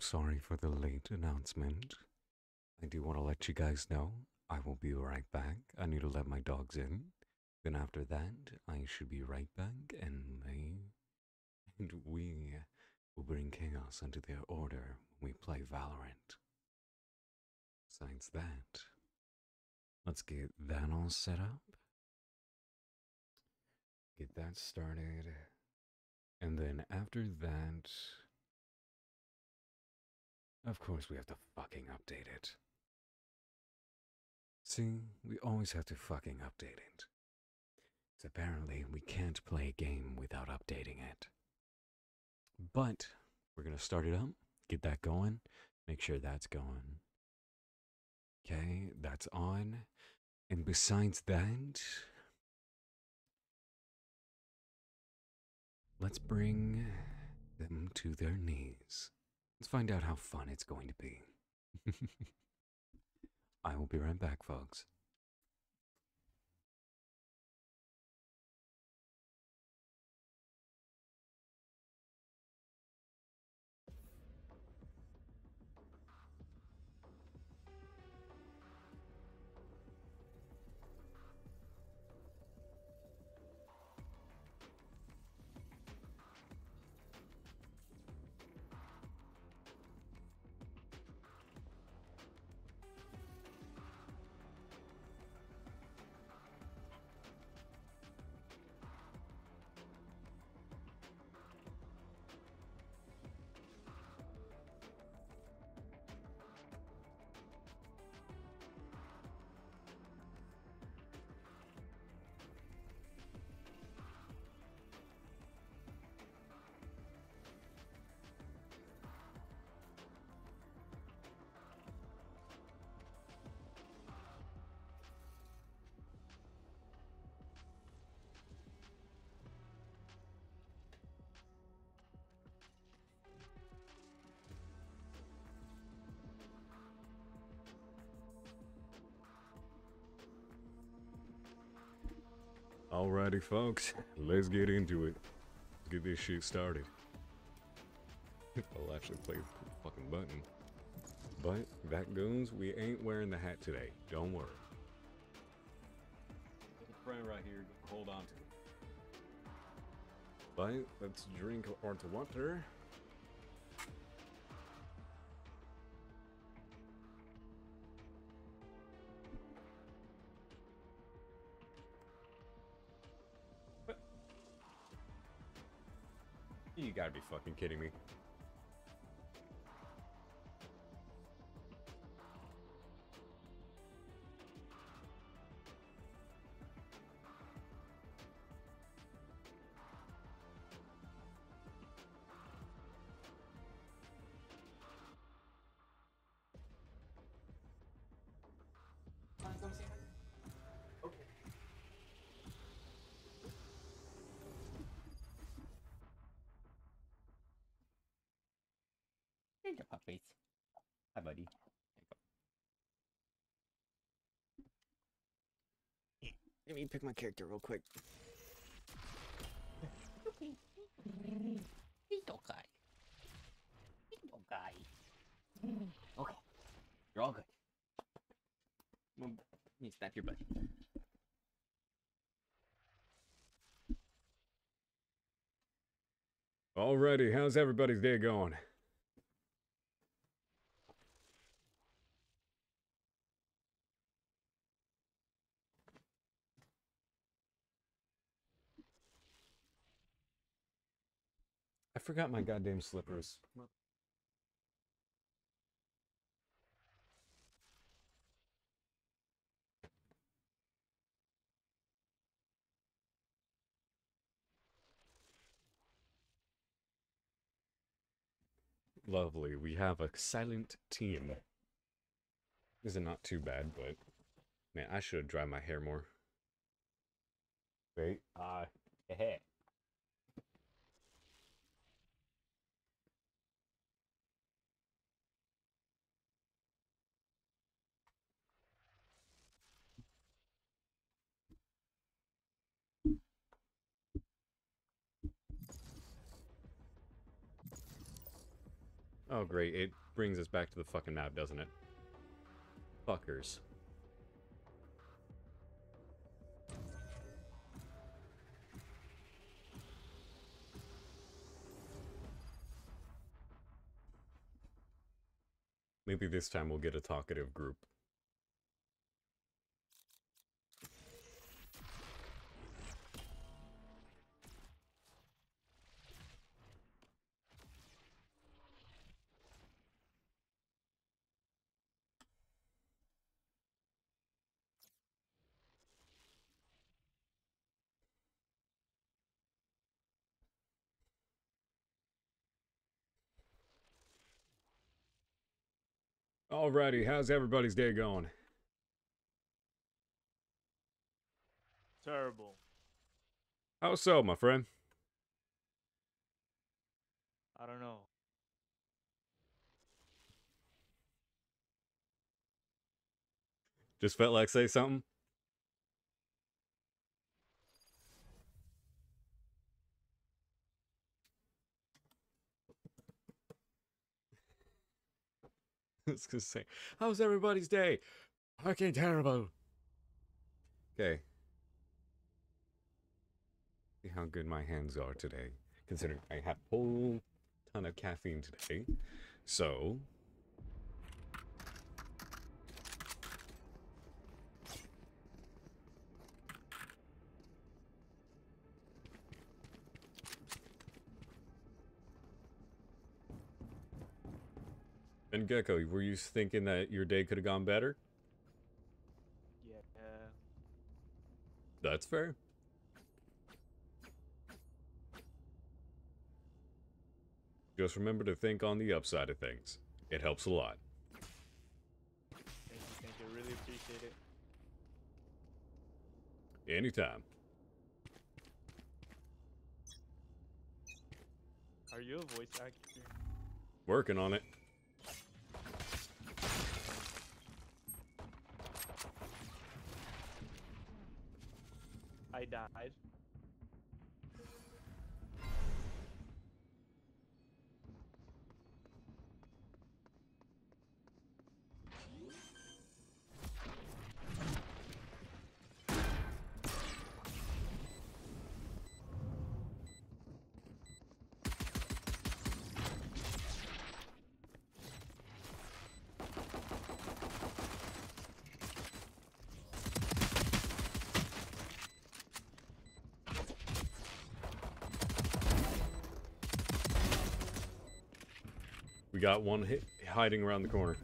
Sorry for the late announcement. I do want to let you guys know I will be right back. I need to let my dogs in. Then after that, I should be right back and they and we will bring chaos into their order when we play Valorant. Besides that, let's get that all set up. Get that started. And then after that, of course, we have to fucking update it. See, we always have to fucking update it. So apparently, we can't play a game without updating it. But we're gonna start it up, get that going, make sure that's going. Okay, that's on. And besides that, let's bring them to their knees. Let's find out how fun it's going to be. I will be right back, folks. Alrighty, folks, let's get into it. Let's get this shit started. I'll actually play the fucking button. But, that goons, we ain't wearing the hat today. Don't worry. Friend right here, hold on to it. But, let's drink our water. Gotta be fucking kidding me. Let me pick my character real quick. Little guy. Little guy. Okay. You're all good. Well, You snap your butt. Alrighty, how's everybody's day going? I forgot my goddamn slippers. Lovely. We have a silent team. This is not too bad, but man, I should have dried my hair more. Wait, uh, Hey. Oh, great. It brings us back to the fucking map, doesn't it? Fuckers. Maybe this time we'll get a talkative group. Alrighty, how's everybody's day going? Terrible. How so, my friend? I don't know. Just felt like say something? Was gonna say, how's everybody's day? Fucking terrible. Okay. See how good my hands are today, considering I had a whole ton of caffeine today. So, and Gekko, were you thinking that your day could have gone better? Yeah. That's fair. Just remember to think on the upside of things. It helps a lot. Thank you. Thank you. Really appreciate it. Anytime. Are you a voice actor? Working on it. I died. Got one hiding around the corner.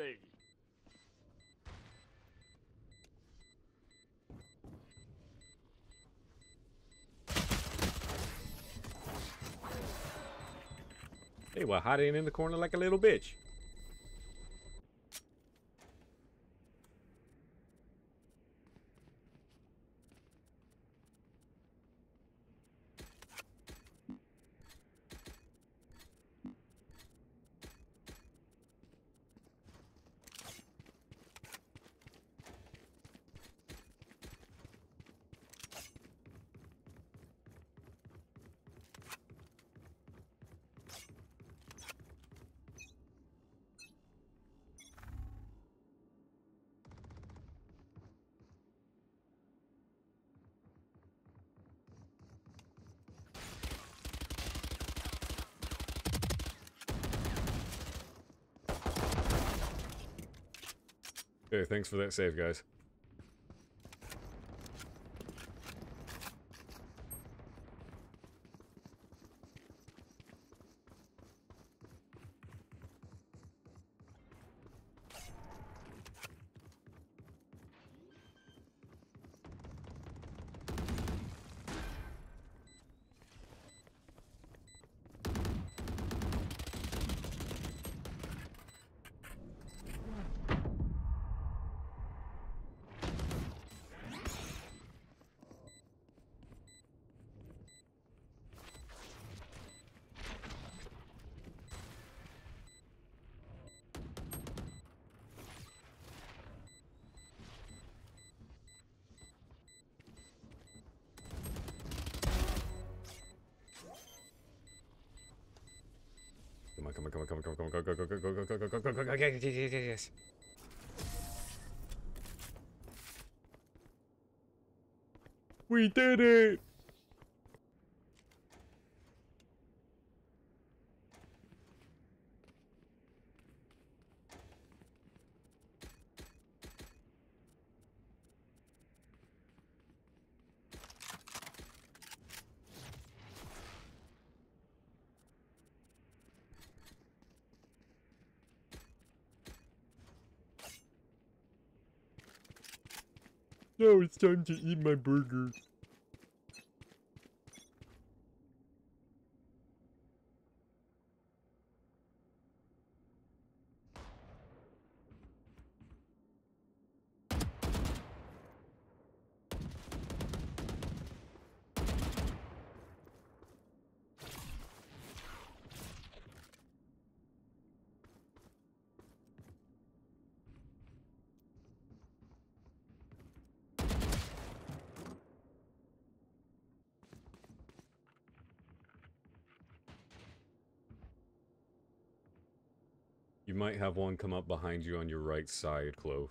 Save you. Hey, well, hiding in the corner like a little bitch. Thanks for that save, guys. Come on, come on, come on, go, go, go, go, go, go, go, go, go, go, go, yes, yes, yes, yes. We did it! Now it's time to eat my burger. You might have one come up behind you on your right side, Clove.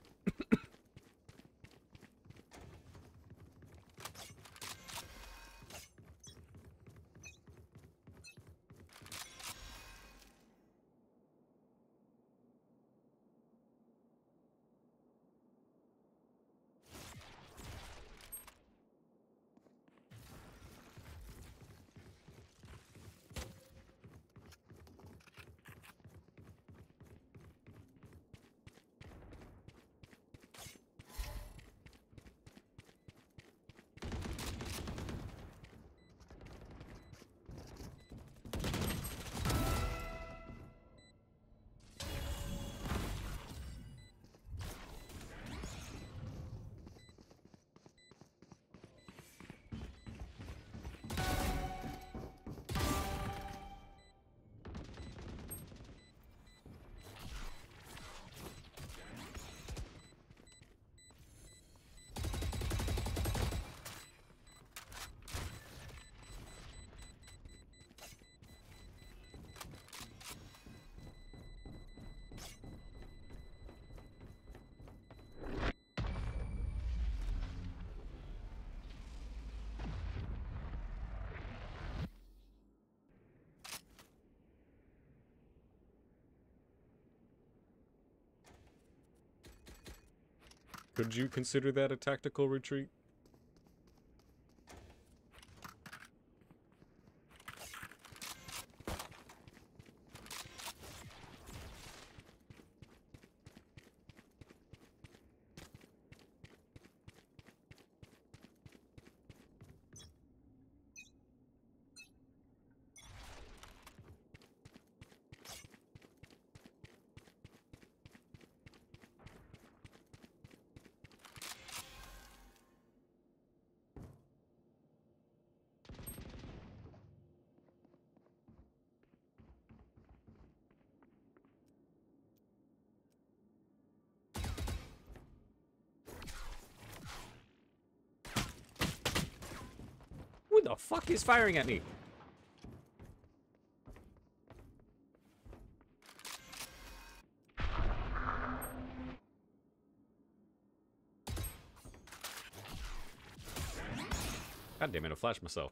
Could you consider that a tactical retreat? Who the fuck is firing at me? God damn it, I flashed myself.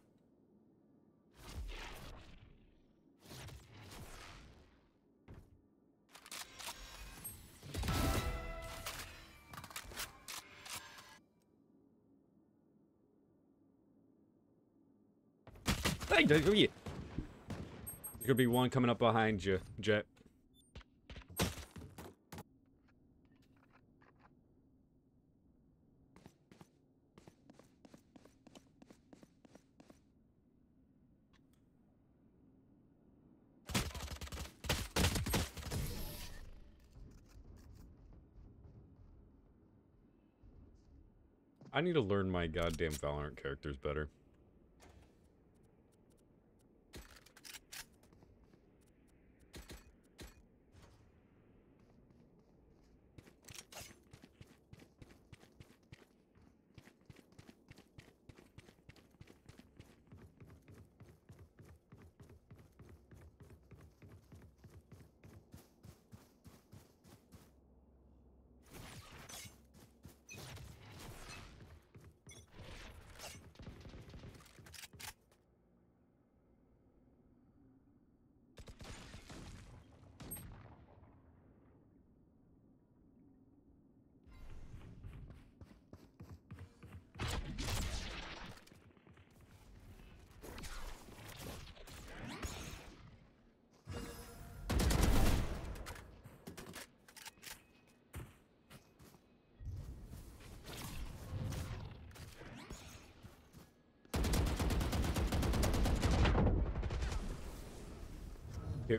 Hey, there there could be one coming up behind you, Jett. I need to learn my goddamn Valorant characters better.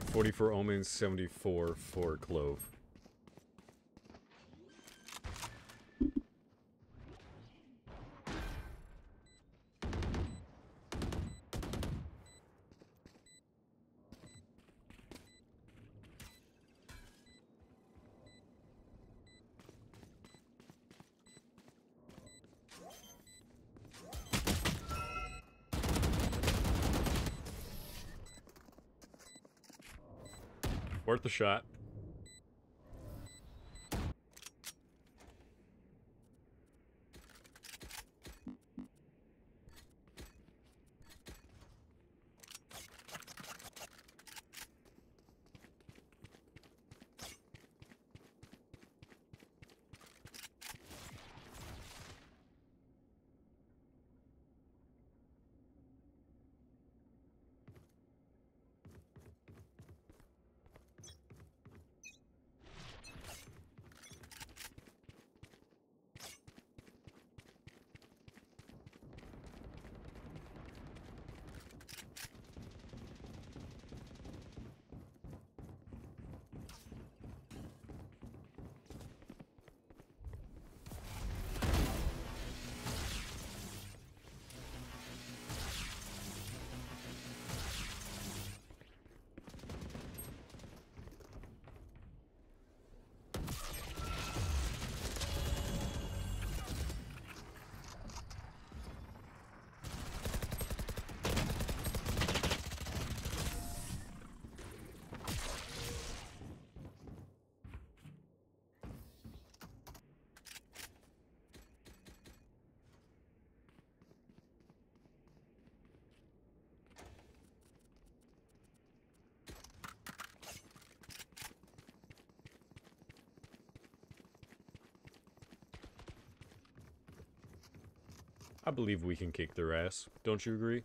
40 for Omens, 74 for Clove. Shot. I believe we can kick their ass. Don't you agree?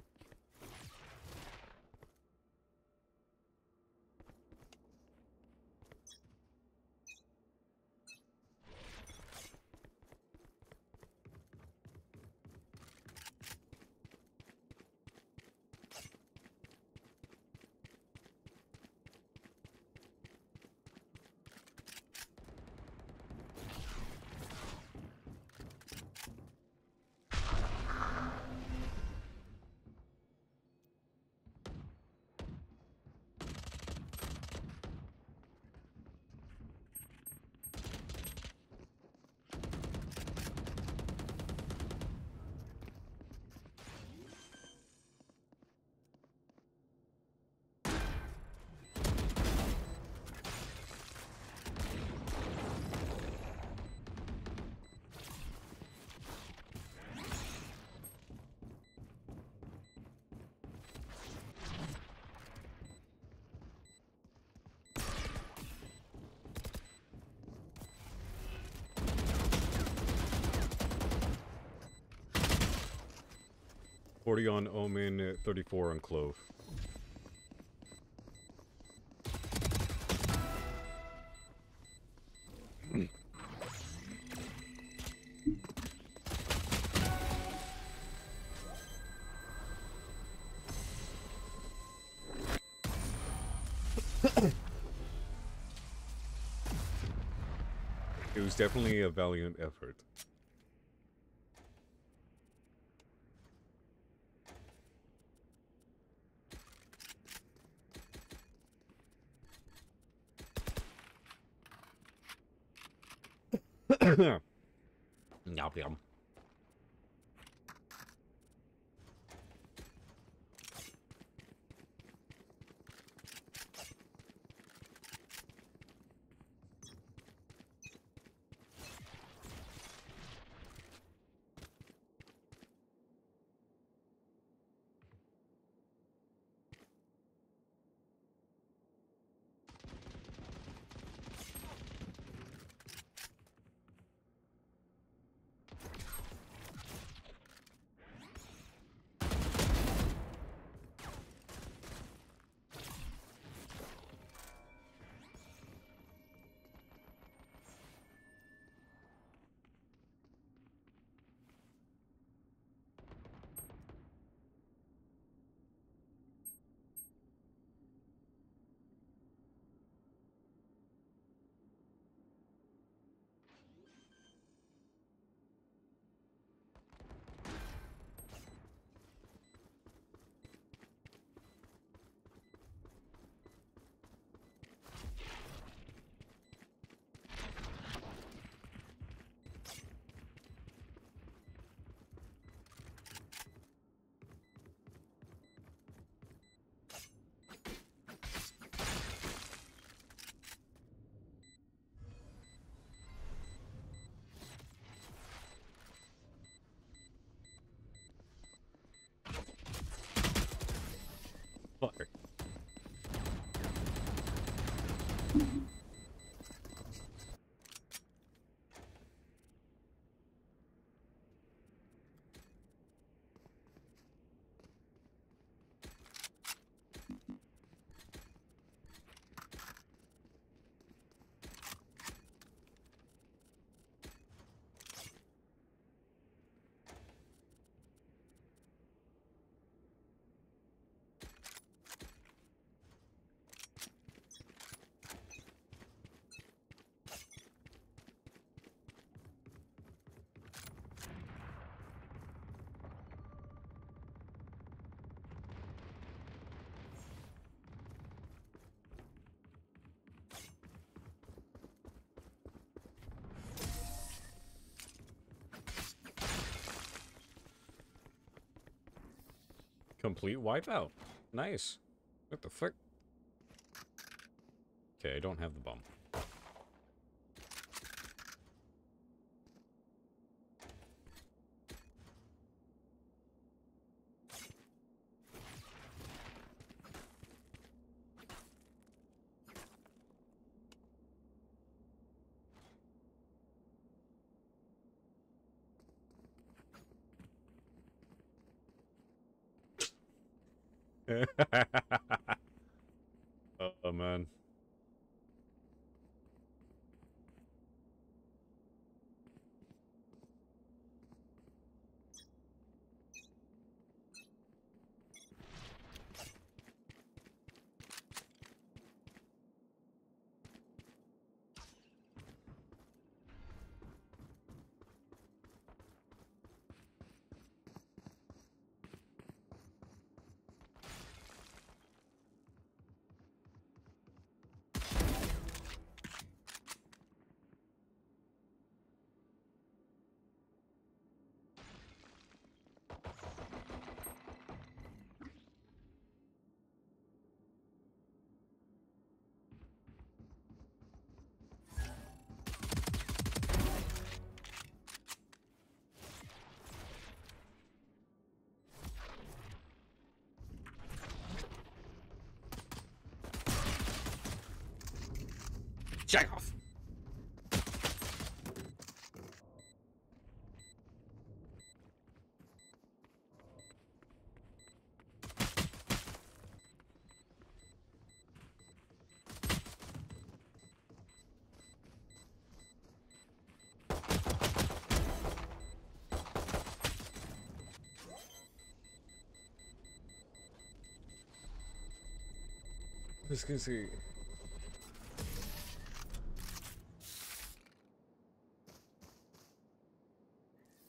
Forty on Omen, uh, thirty-four on Clove. It was definitely a valiant effort. Yum Complete wipeout. Nice. What the fuck? Okay, I don't have the bomb. Oh man. Jack off. I was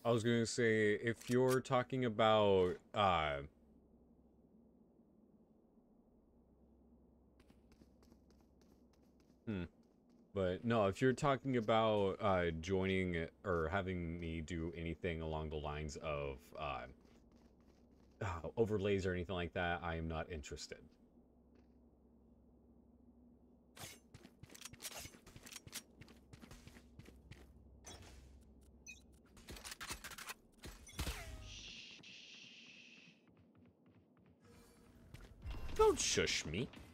I was gonna say if you're talking about uh Hmm. But no, if you're talking about uh joining or having me do anything along the lines of uh, uh overlays or anything like that, I am not interested. Don't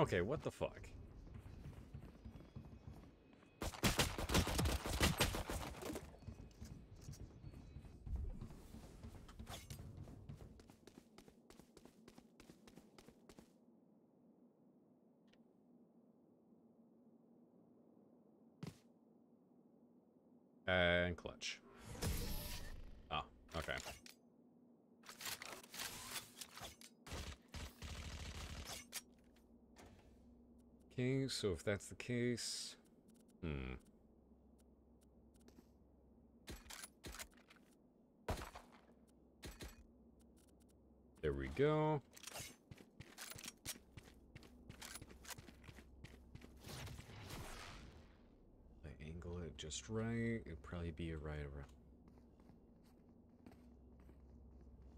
Okay, what the fuck? Okay, so if that's the case, hmm. There we go. I angle it just right. It'd probably be a right around.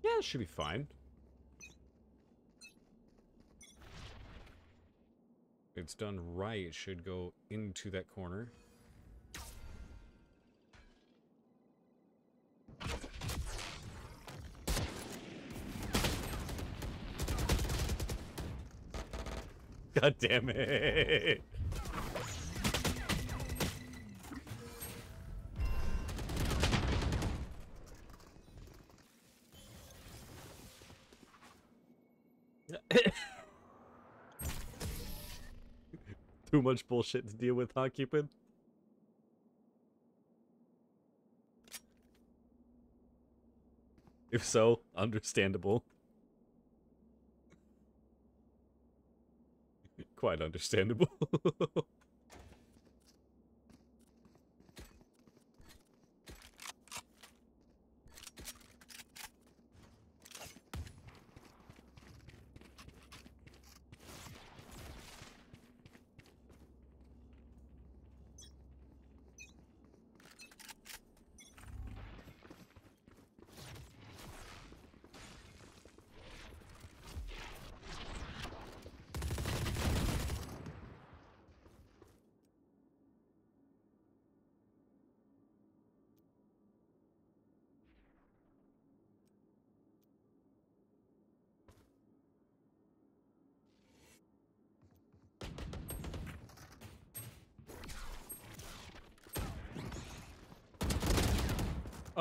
Yeah, it should be fine. It's done right, should go into that corner. God damn it. Too much bullshit to deal with, huh, Cupid? If so, understandable. Quite understandable.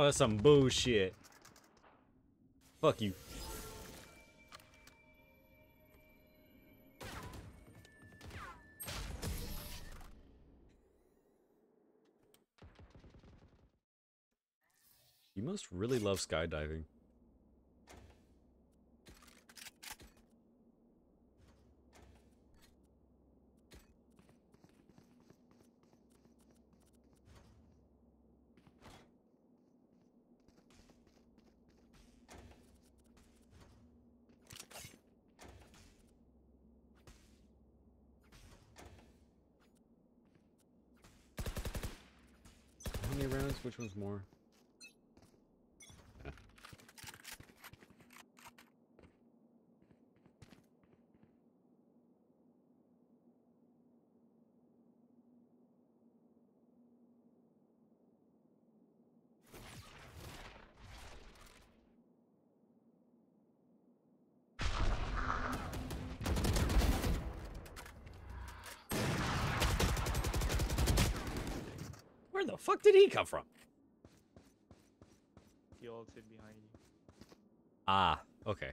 oh, that's some bullshit. Fuck you. You must really love skydiving. Which one's more? Come from? He ulted behind you. Ah, okay.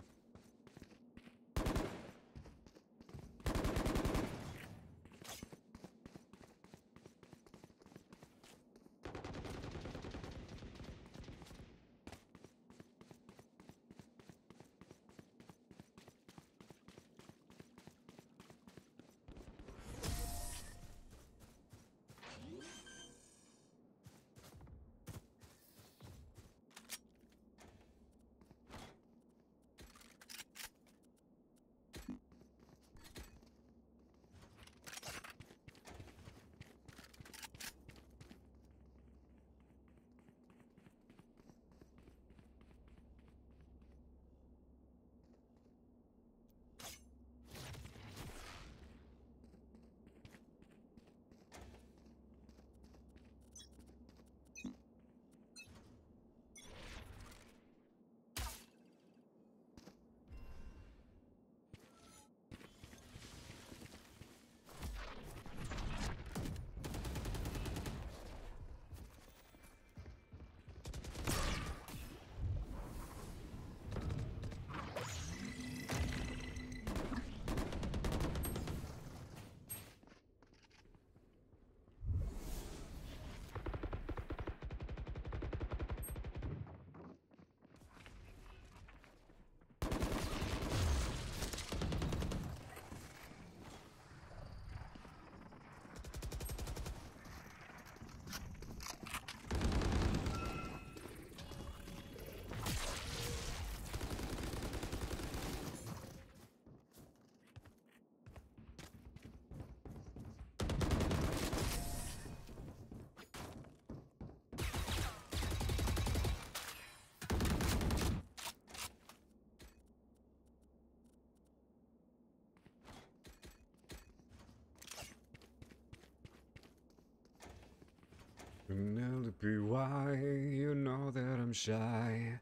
Why you know that I'm shy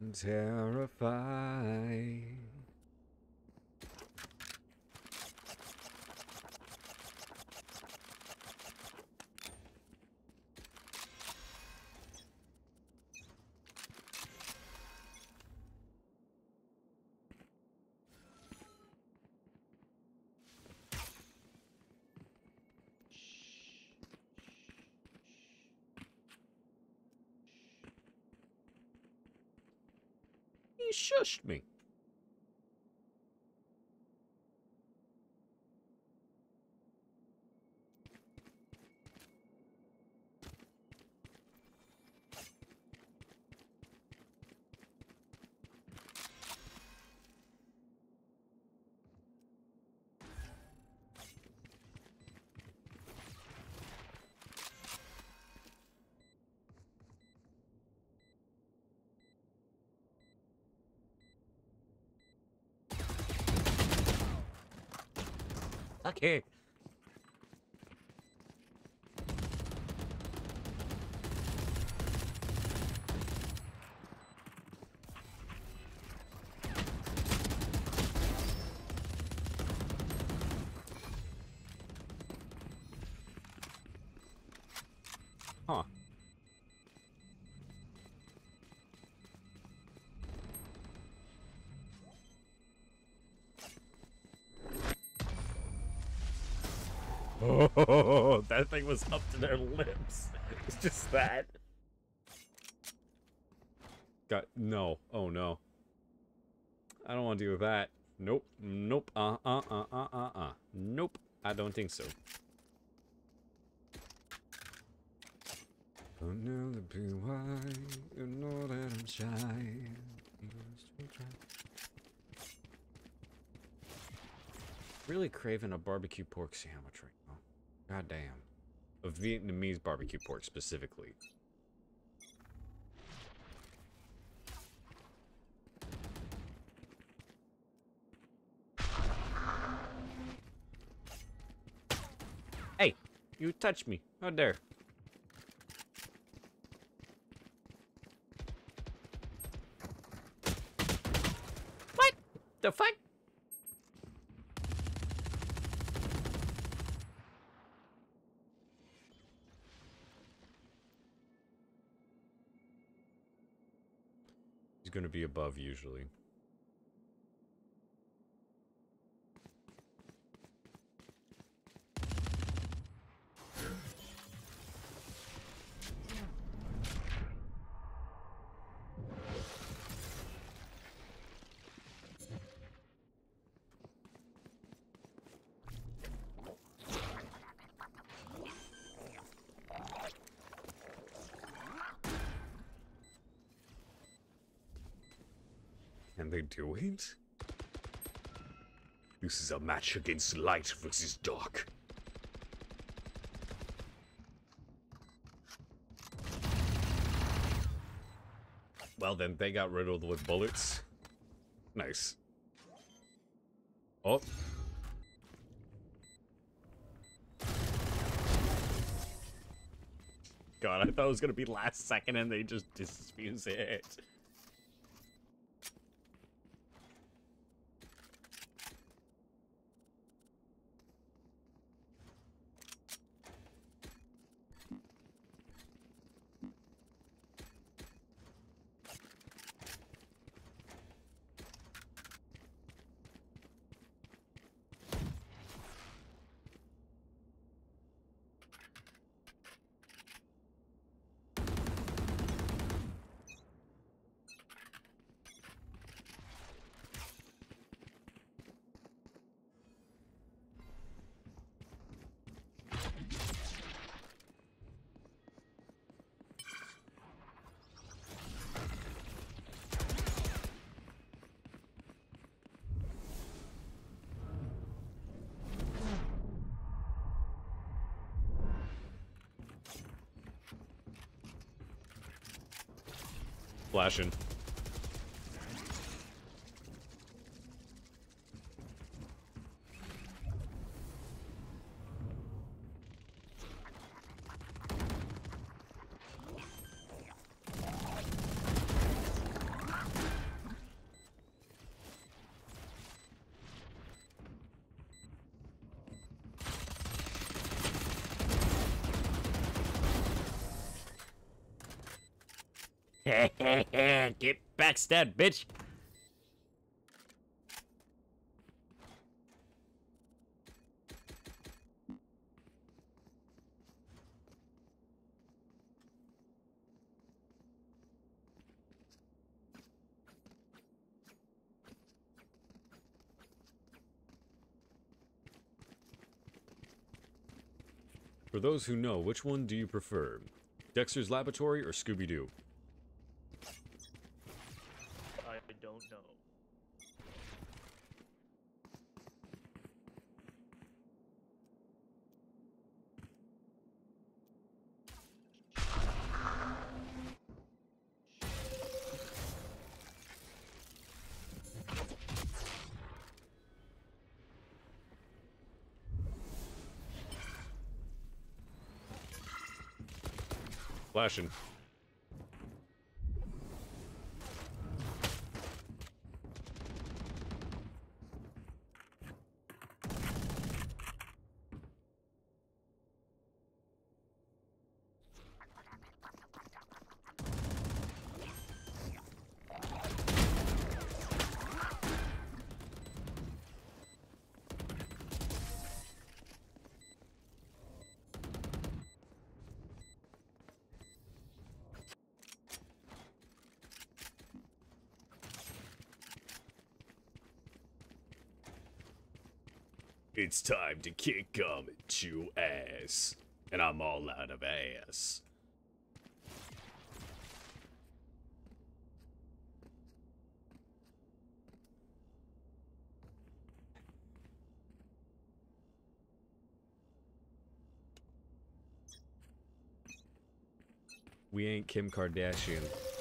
and terrified. He shushed me. Okay. Huh. Oh, that thing was up to their lips. It's just that. Got no. Oh no. I don't want to deal with that. Nope. Nope. Uh uh uh uh uh uh. Nope. I don't think so. Penelope, why you know that I'm shy? Really craving a barbecue pork sandwich right now. God damn. A Vietnamese barbecue pork specifically. Hey, you touched me. How dare. The fuck? He's gonna be above usually. Do it? This is a match against light versus dark. Well, then they got riddled with bullets. Nice. Oh. God, I thought it was gonna be last second and they just disfuse it. Flashing. Get backstab, bitch. For those who know, which one do you prefer? Dexter's Laboratory or Scooby Doo? I don't know. Flashing. It's time to kick gum and chew ass. And I'm all out of ass. We ain't Kim Kardashian.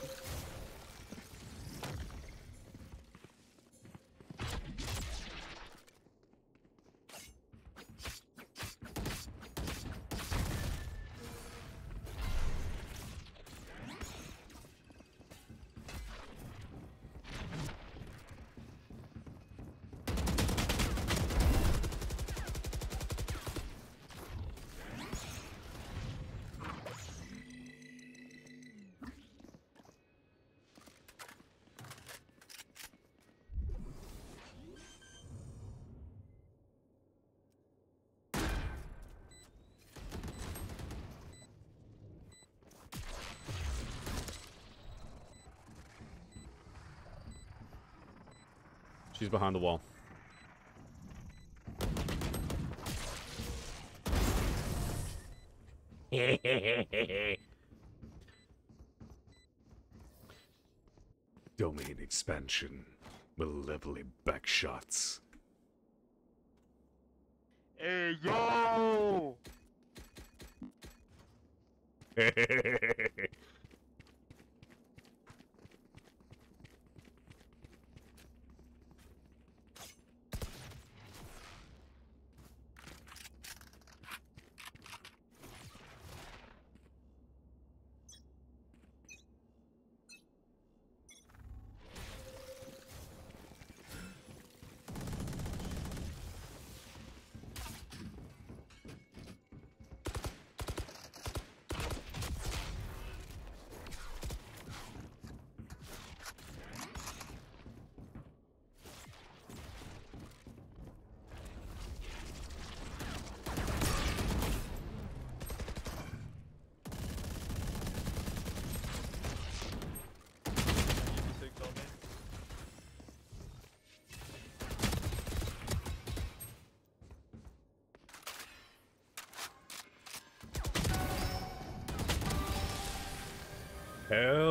Behind the wall. Domain expansion. Malevolent backshots. Hey yo! Six on me. Hell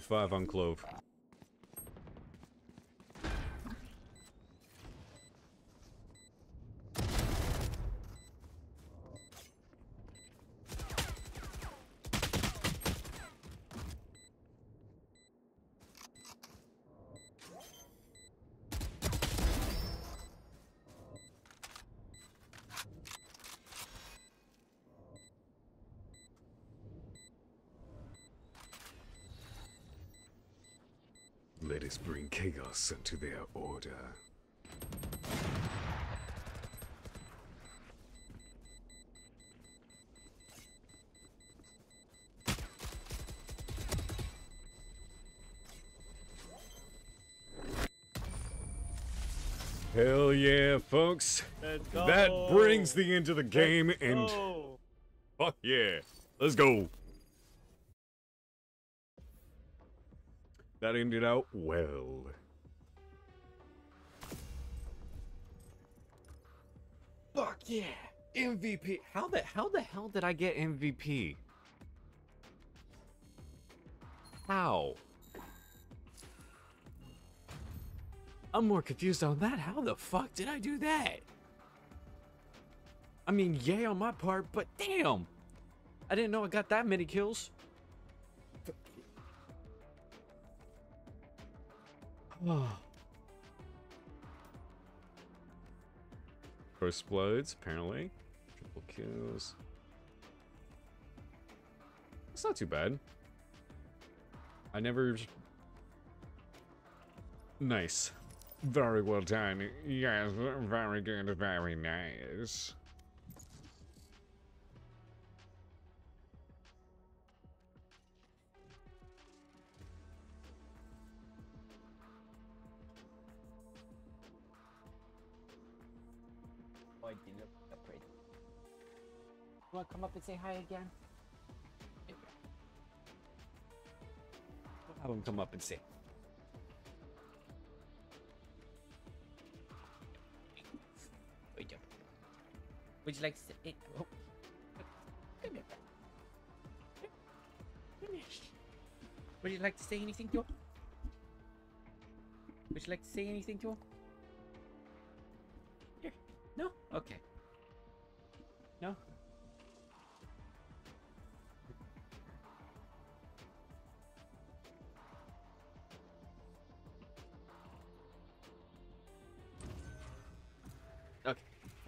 75 on Clove. Let us bring chaos into their order. Hell yeah, folks. Let's go. That brings the end of the game Let's and go. fuck yeah. Let's go. That ended out well. Yeah. MVP. How the how the hell did I get MVP? How? I'm more confused on that. How the fuck did I do that? I mean, yay on my part, but damn. I didn't know I got that many kills. First oh. Explodes, apparently. Triple kills. It's not too bad. I never. Nice. Very well done. Yes, very good, very nice. You wanna come up and say hi again? Have him come up and say. Would you like to say it? Oh. Come here. Come here. Would you like to say anything to him? Would you like to say anything to him? Here. No? Okay.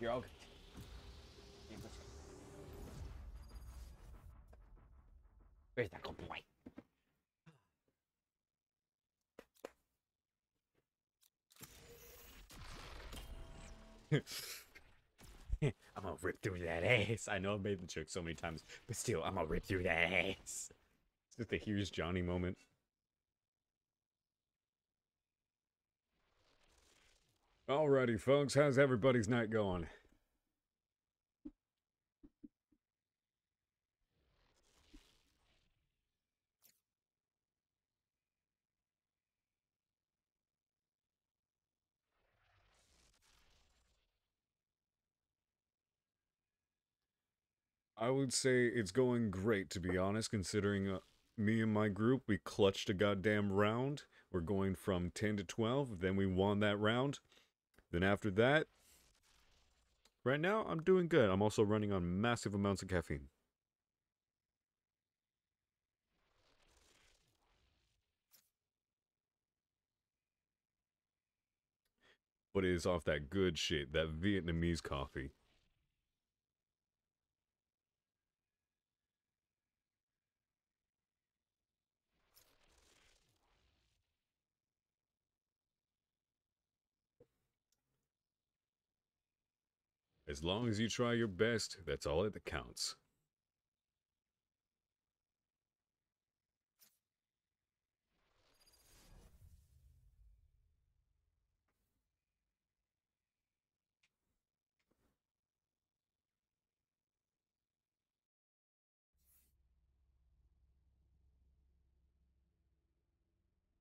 You're all good. Where's that good boy? I'm gonna rip through that ass. I know I've made the joke so many times, but still, I'm gonna rip through that ass. It's just the here's Johnny moment. Alrighty, folks, how's everybody's night going? I would say it's going great, to be honest, considering uh, me and my group, we clutched a goddamn round. We're going from 10 to 12, then we won that round. Then after that, right now, I'm doing good. I'm also running on massive amounts of caffeine. But it is off that good shit, that Vietnamese coffee. As long as you try your best, that's all that counts.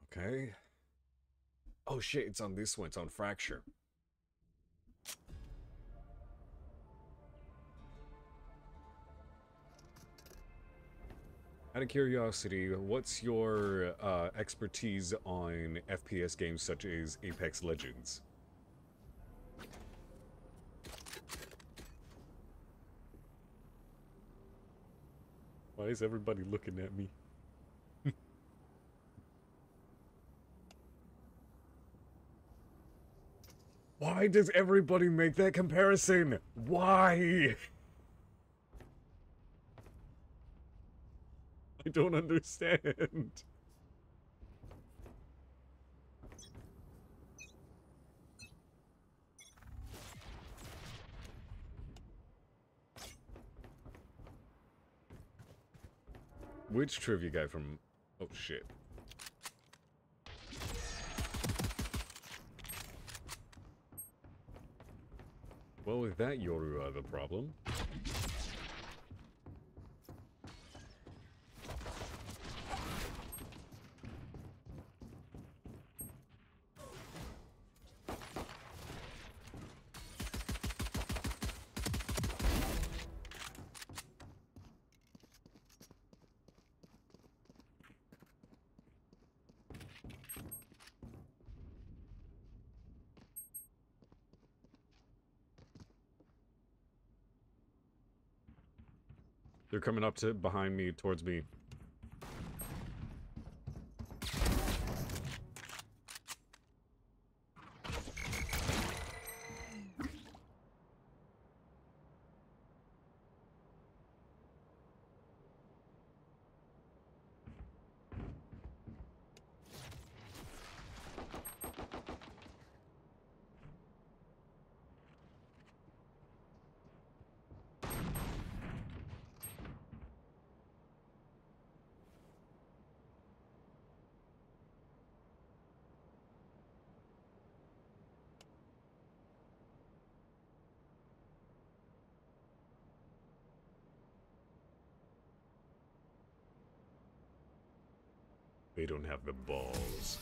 Okay. Oh shit, it's on this one. It's on Fracture. Out of curiosity, what's your uh, expertise on FPS games such as Apex Legends? Why is everybody looking at me? Why does everybody make that comparison? Why? I don't understand. Which trivia guy from... Oh, shit. Well, with that, Yoru are the problem. Coming up to behind me, towards me. Don't have the balls.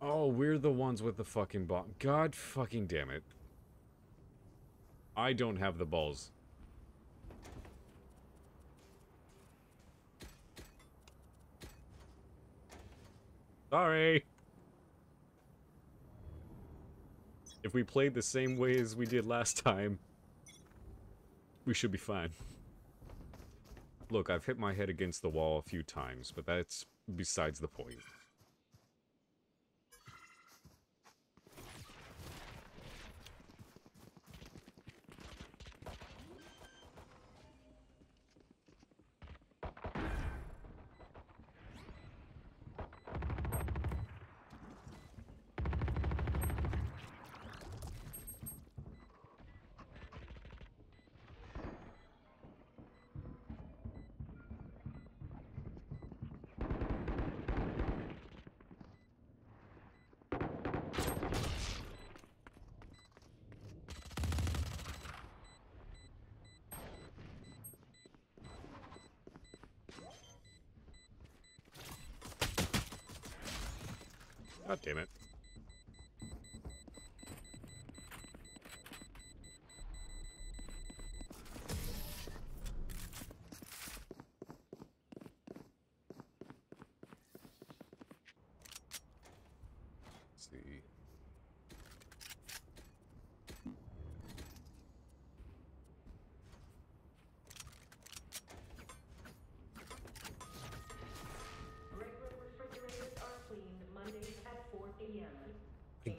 Oh, we're the ones with the fucking bomb. God fucking damn it. I don't have the balls. Sorry. If we played the same way as we did last time, we should be fine. Look, I've hit my head against the wall a few times, but that's besides the point.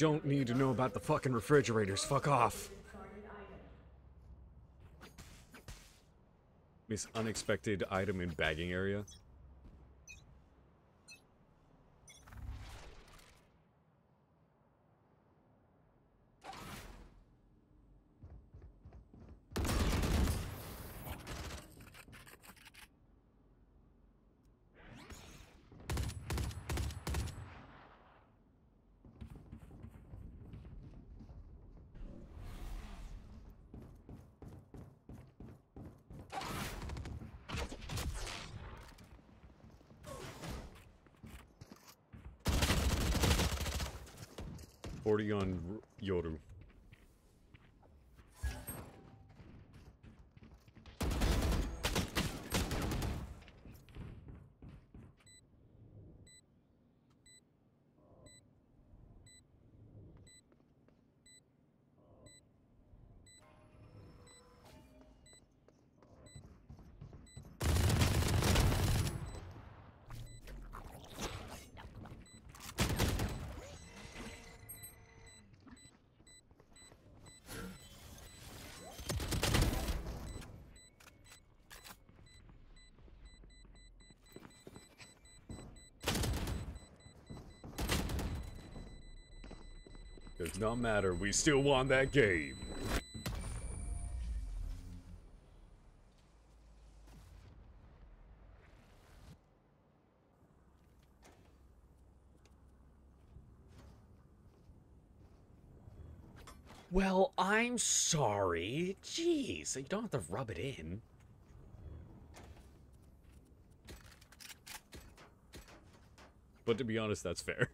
Don't need to know about the fucking refrigerators. Fuck off. Miss unexpected item in bagging area. 40 on not matter, we still won that game. Well, I'm sorry. Jeez, you don't have to rub it in. But to be honest, that's fair.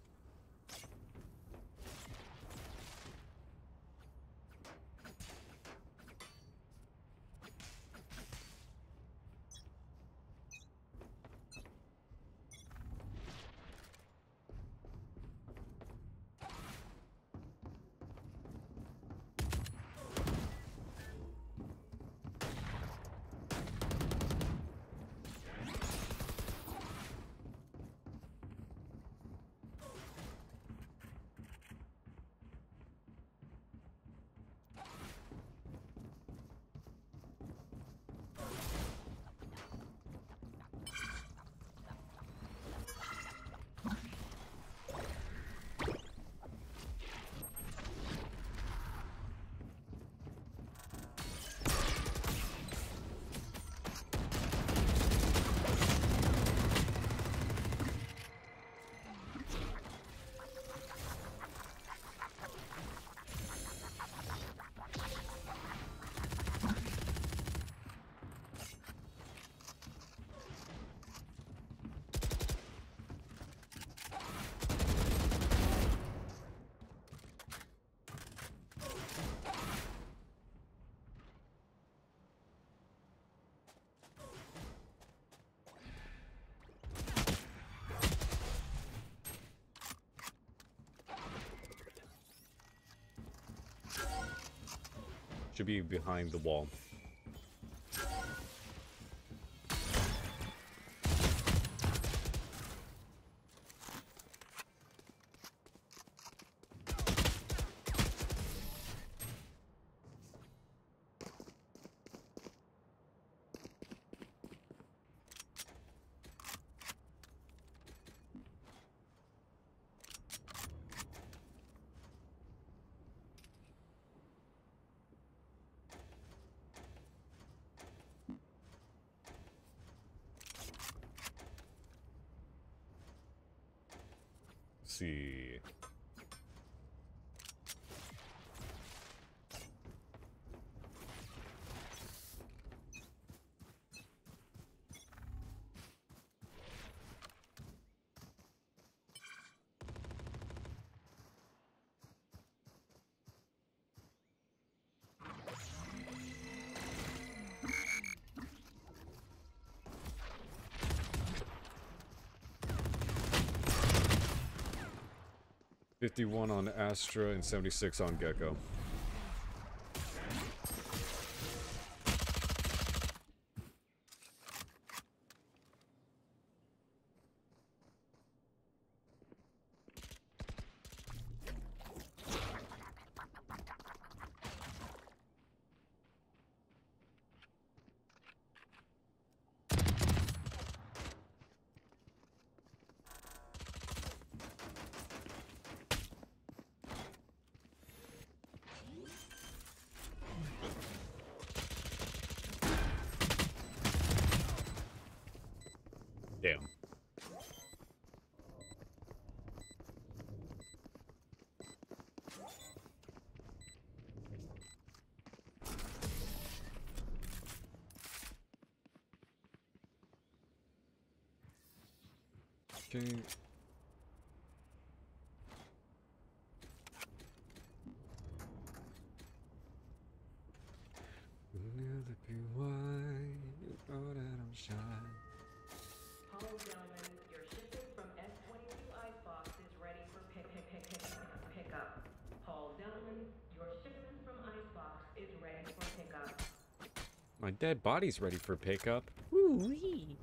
Should be behind the wall. 51 on Astra and 76 on Gekko. My dead body's ready for pickup. Ooh-wee.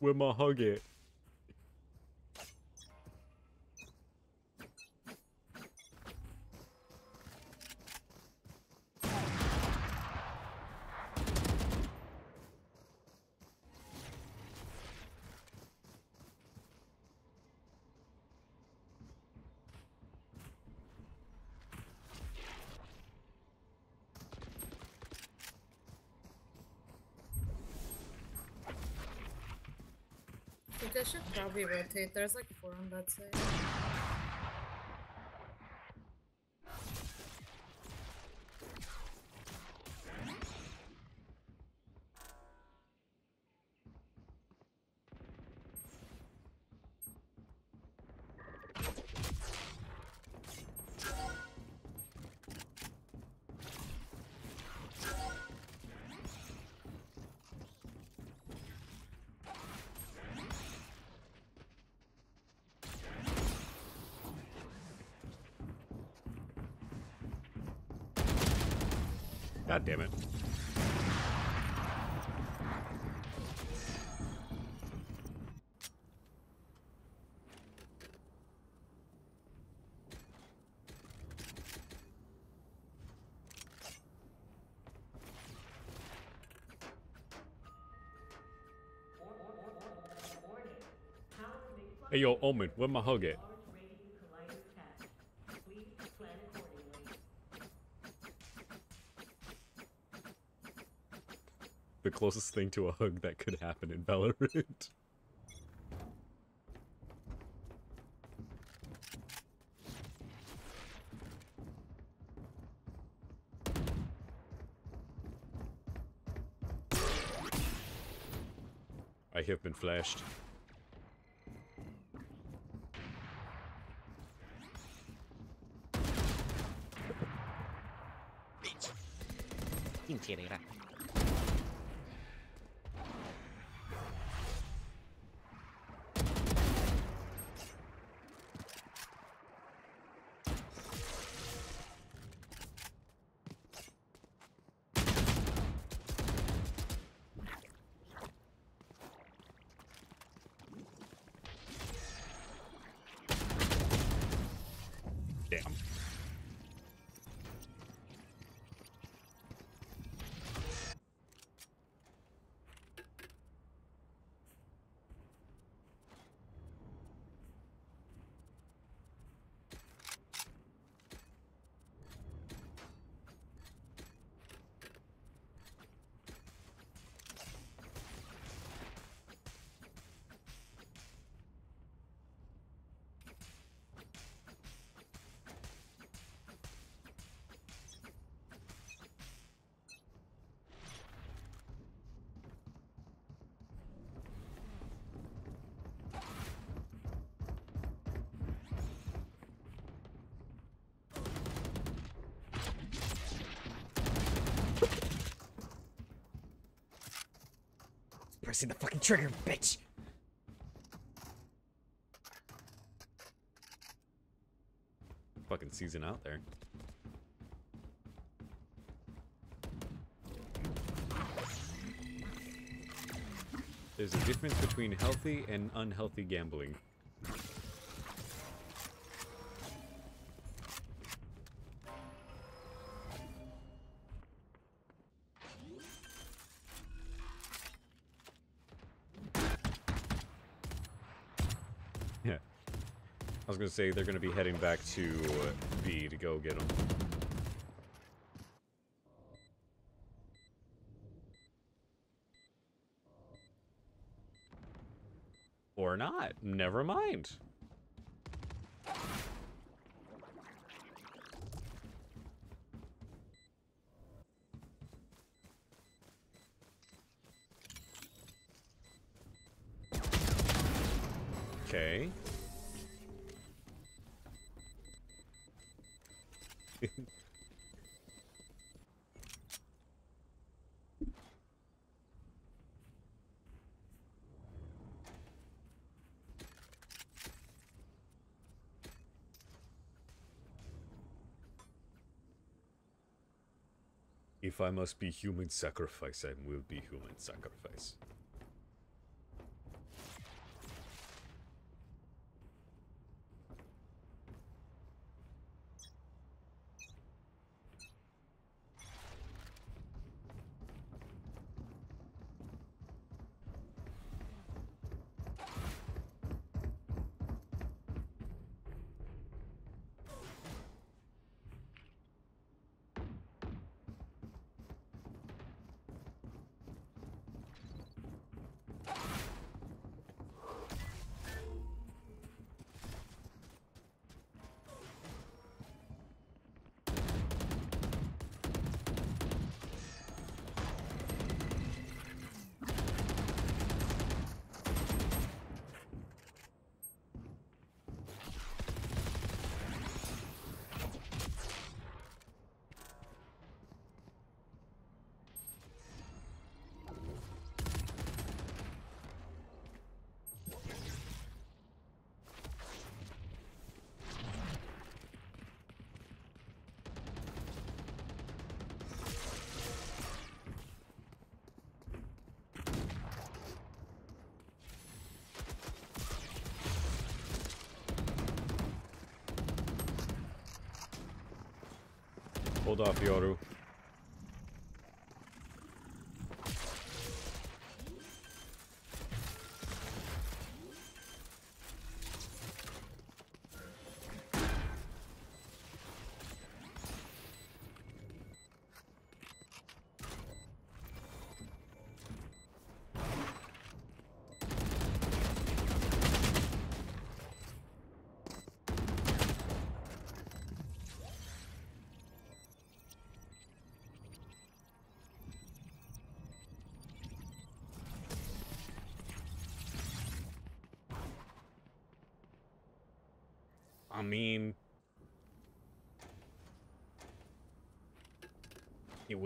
Where my hug at? I should probably rotate. There's like four on that side. God damn it. Hey yo, Omen, where my hug at? Closest thing to a hug that could happen in Valorant. I have been flashed. Pressing the fucking trigger, bitch. Fucking season out there. There's a difference between healthy and unhealthy gambling. Was gonna say they're gonna be heading back to B to go get them. Or not. Never mind. If I must be human sacrifice, I will be human sacrifice. Hold off, Yoru.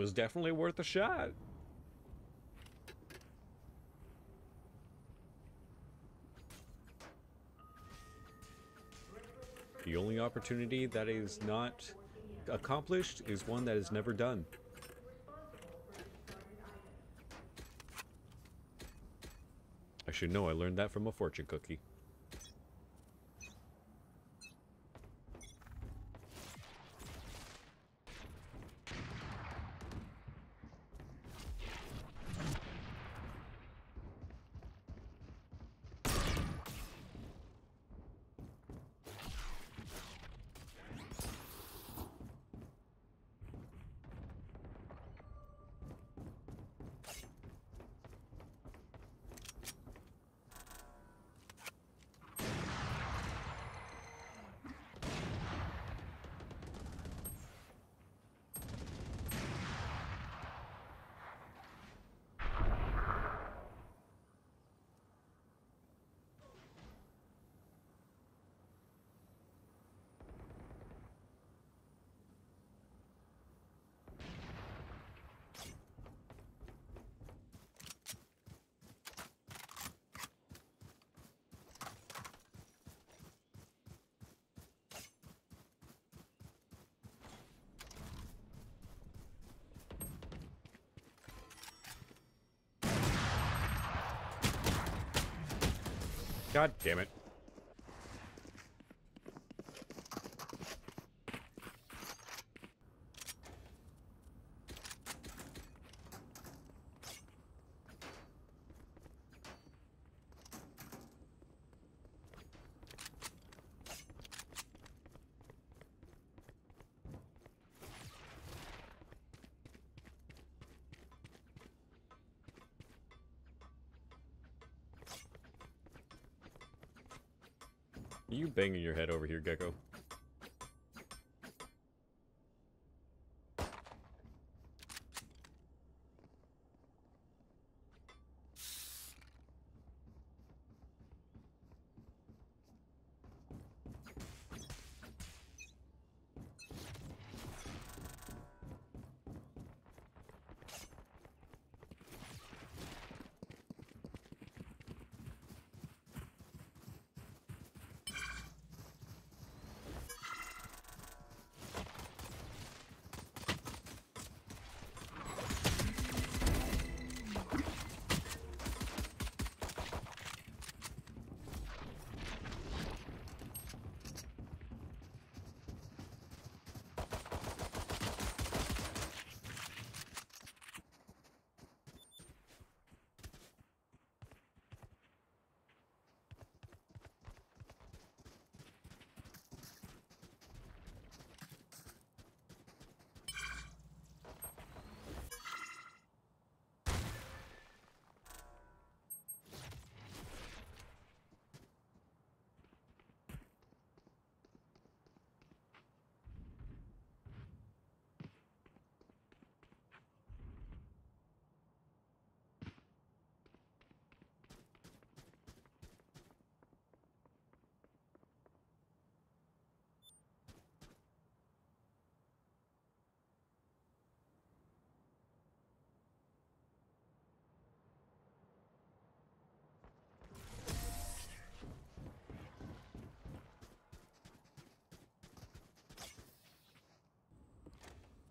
Was definitely worth a shot. The only opportunity that is not accomplished is one that is never done. I should know I learned that from a fortune cookie. God damn it. You banging your head over here, Gekko.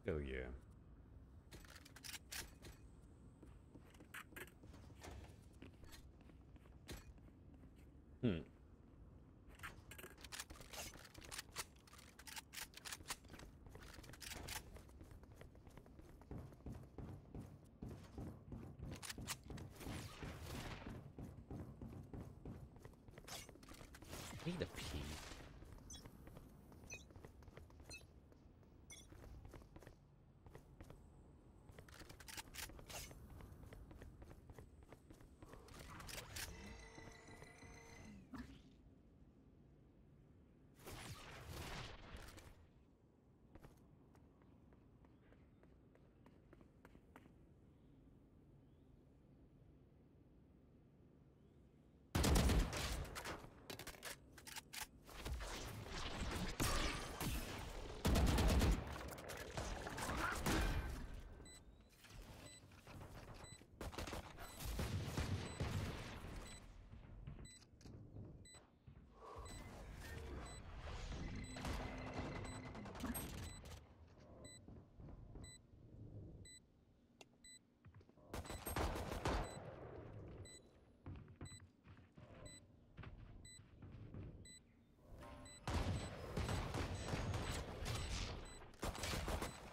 Hell yeah. Hmm. I need a pee.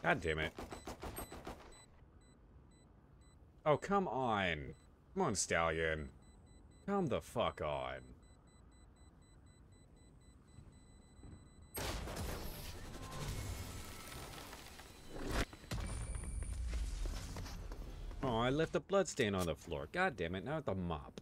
God damn it. Oh, come on. Come on, Stallion. Come the fuck on. Oh, I left a bloodstain on the floor. God damn it, now the mop.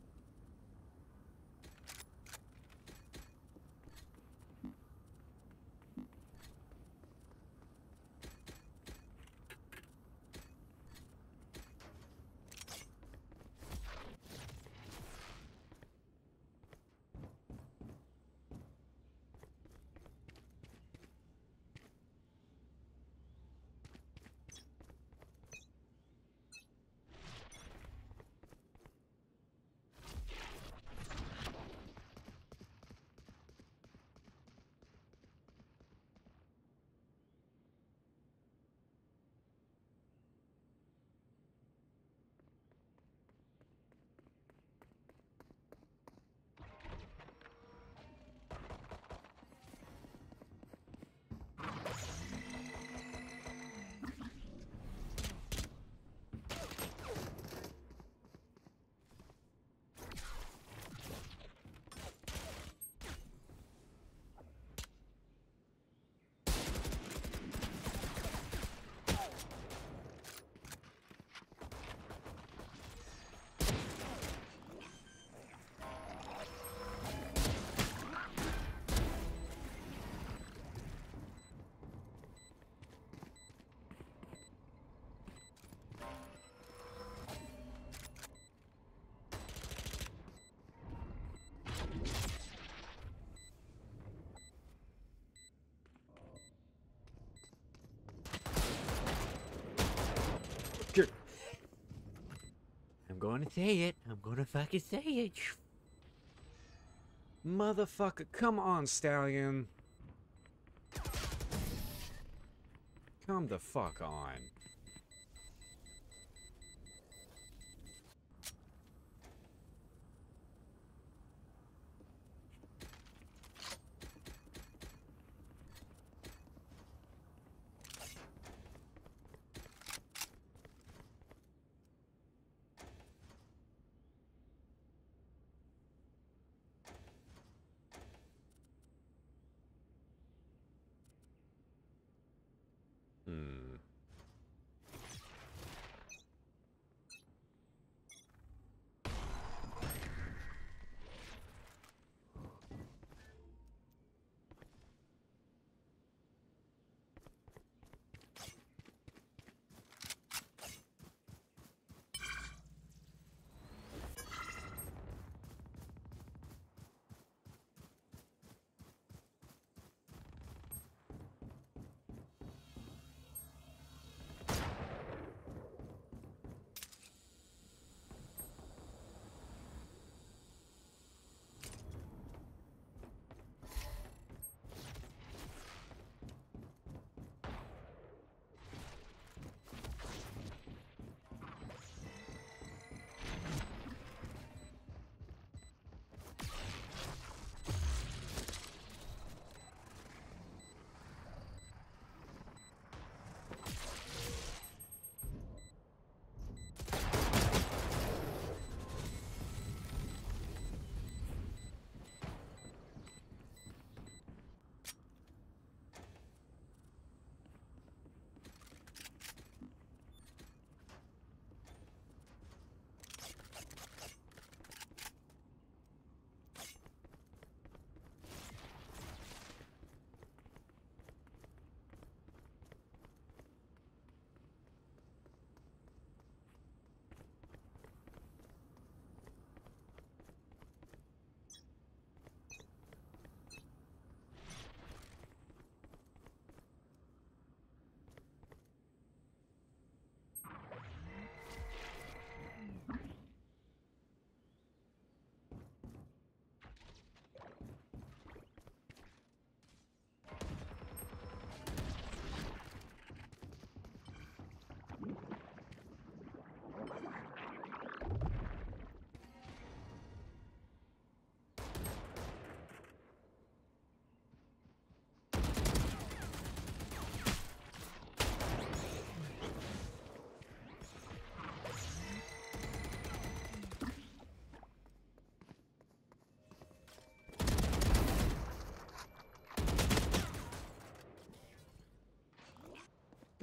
Say it. I'm gonna fucking say it. Motherfucker, come on, Stallion. Come the fuck on.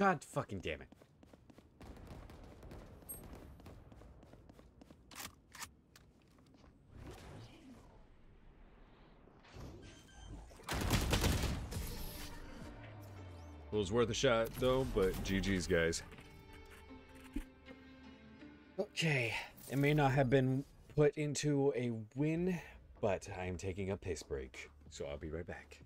God fucking damn it. It was worth a shot, though, but GG's, guys. Okay, it may not have been put into a win, but I am taking a piss break, so I'll be right back.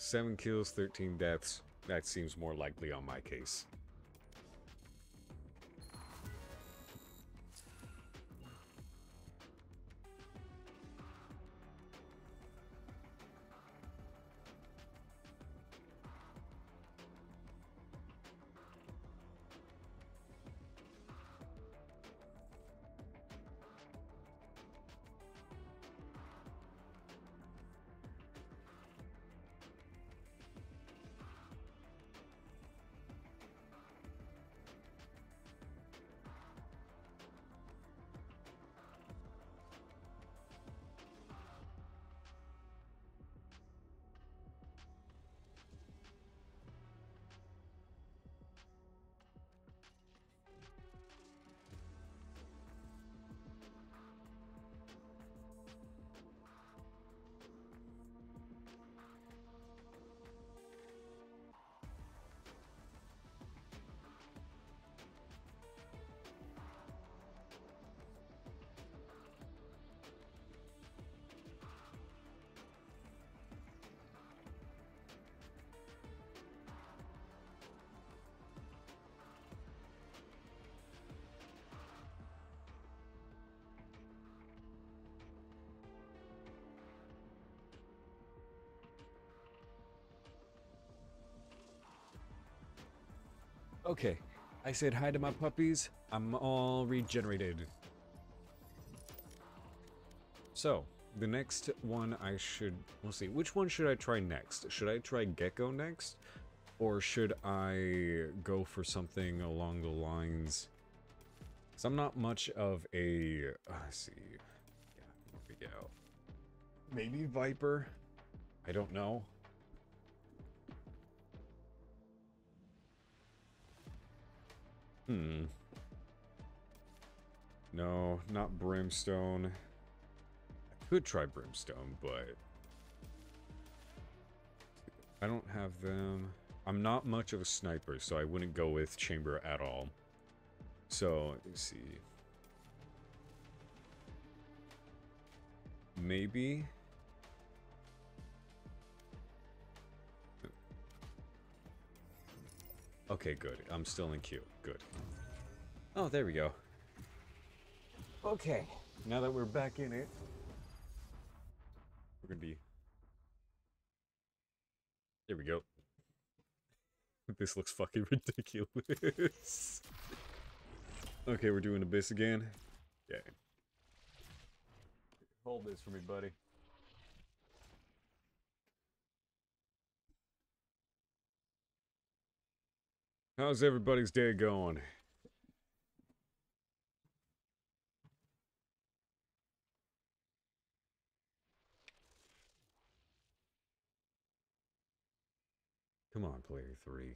7 kills, 13 deaths. That seems more likely on my case. Okay, I said hi to my puppies. I'm all regenerated. So, the next one I should... We'll see. Which one should I try next? Should I try Gekko next? Or should I go for something along the lines... So I'm not much of a... Uh, let's see. Yeah, here we go. Maybe Viper? I don't know. Hmm. No, not Brimstone. I could try Brimstone, but... I don't have them. I'm not much of a sniper, so I wouldn't go with Chamber at all. So, let's see. Maybe... Okay, good. I'm still in queue. Good. Oh, there we go. Okay. Now that we're back in it, we're gonna be. There we go. This looks fucking ridiculous. okay, we're doing Abyss again. Okay. Hold this for me, buddy. How's everybody's day going? Come on, player three.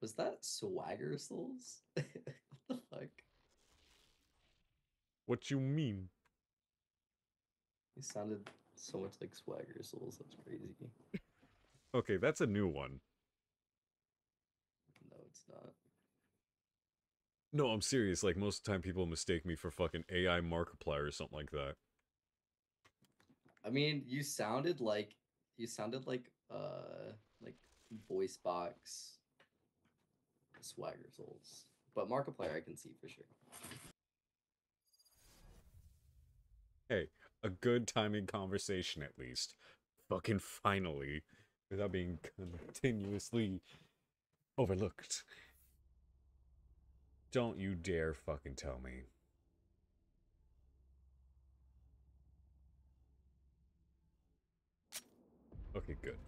Was that Swagger Souls? what the fuck? What you mean? He sounded so much like Swagger Souls. That's crazy. Okay, that's a new one. No, it's not. No, I'm serious. Like, most of the time people mistake me for fucking AI Markiplier or something like that. I mean, you sounded like you sounded like uh like voice box Swagger Souls. But Markiplier I can see for sure. Hey, a good timing conversation at least. Fucking finally. Without being continuously overlooked. Don't you dare fucking tell me. Okay, good.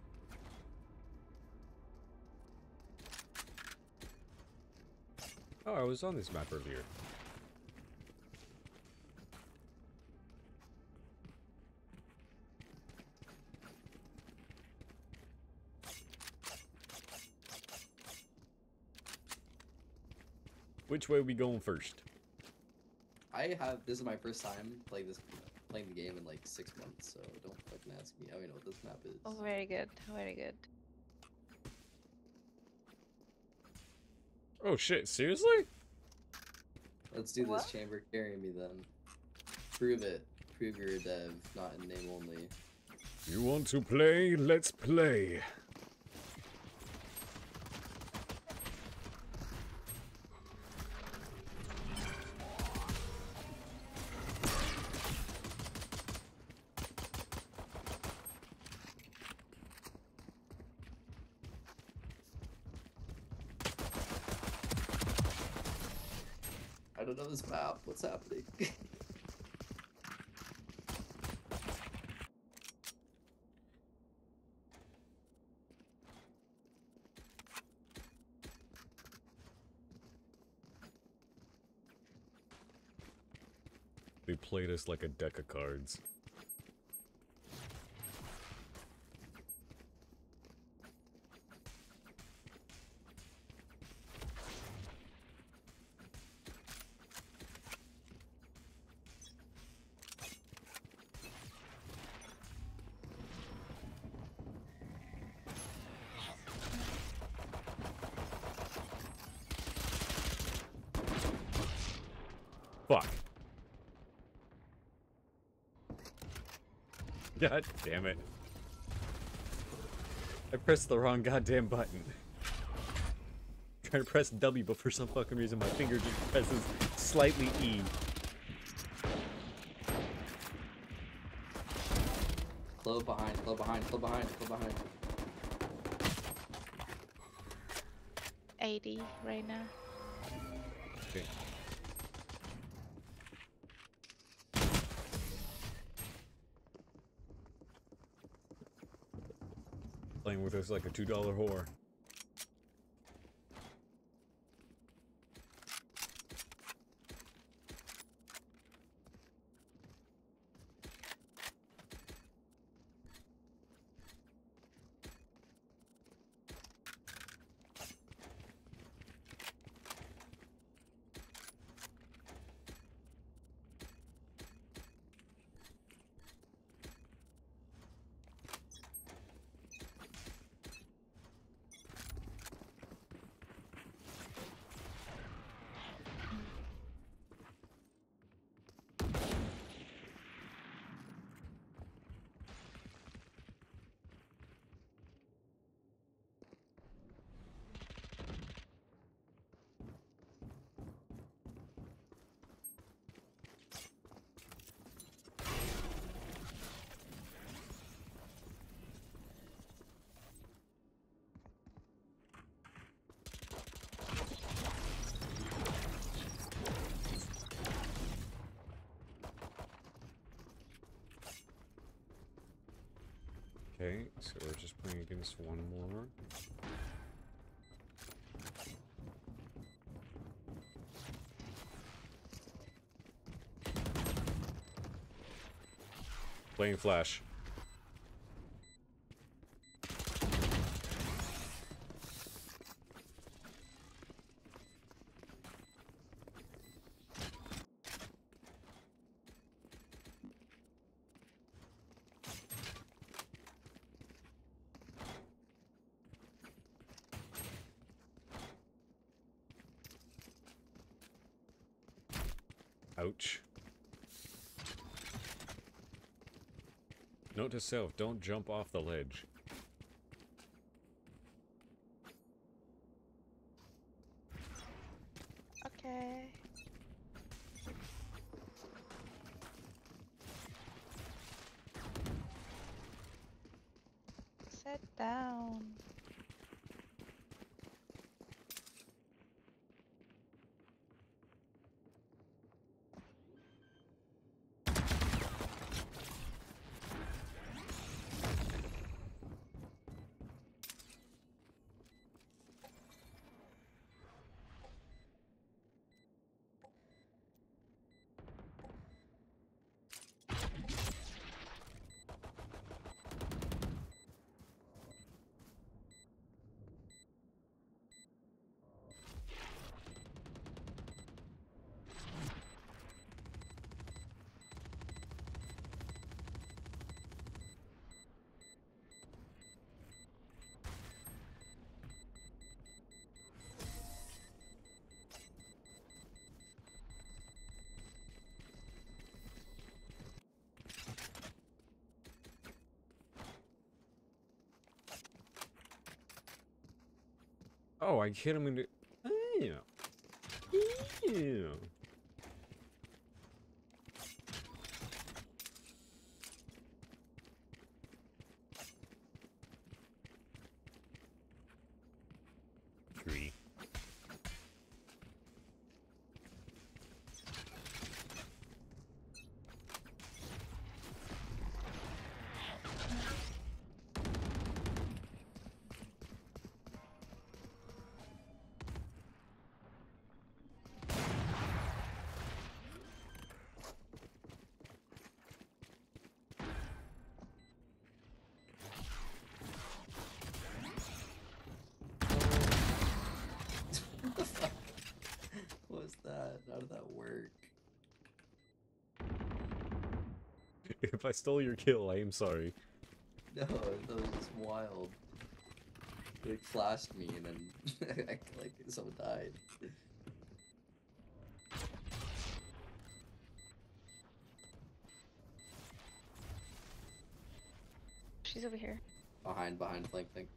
Oh, I was on this map earlier. Which way we going first? I have this is my first time playing this playing the game in like six months, so don't fucking ask me. I don't know what this map is. Oh, very good. Very good. Oh shit, seriously? Let's do What? this chamber. Carry me then. Prove it. Prove you're a dev, not in name only. You want to play? Let's play. They played us like a deck of cards. Fuck. God damn it. I pressed the wrong goddamn button. Trying to press W, but for some fucking reason my finger just presses slightly E. Clo behind, clo behind, clo behind, clo behind. 80 right now. Okay. Us like a $2 whore. Okay, so we're just playing against one more. Playing Flash. Note to self, don't jump off the ledge. Okay. Sit down. Oh, I hit him into. Ew. Ew. Three. what the fuck? What was that? How did that work? If I stole your kill, I am sorry. No, that was just wild. It flashed me and then I, like someone died. She's over here. Behind, behind, flank, flank.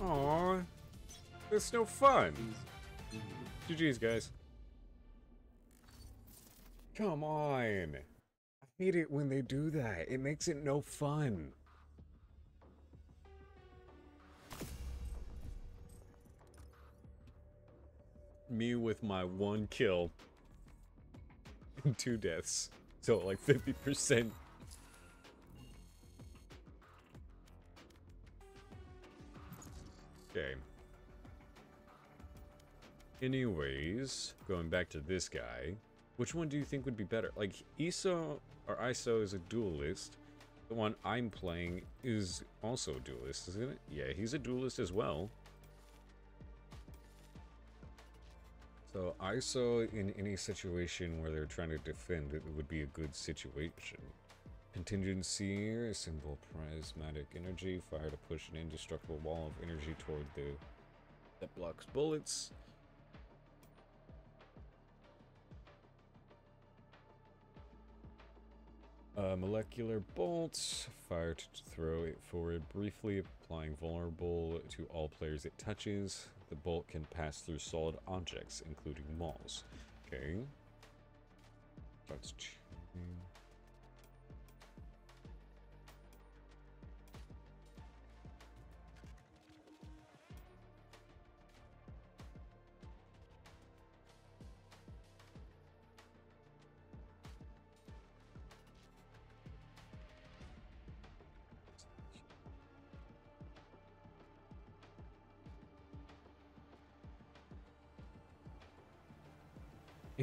Aww. It's no fun. GG's, guys. Come on. I hate it when they do that. It makes it no fun. Me with my one kill and two deaths. So, like 50%. Anyways, going back to this guy, which one do you think would be better? Like, Iso or Iso is a duelist. The one I'm playing is also a duelist, isn't it? Yeah, he's a duelist as well. So Iso in any situation where they're trying to defend it would be a good situation. Contingency, a simple prismatic energy, fire to push an indestructible wall of energy toward the that blocks bullets. Uh, molecular bolts, fire to throw it forward briefly, applying vulnerable to all players it touches. The bolt can pass through solid objects, including walls. Okay. That's two.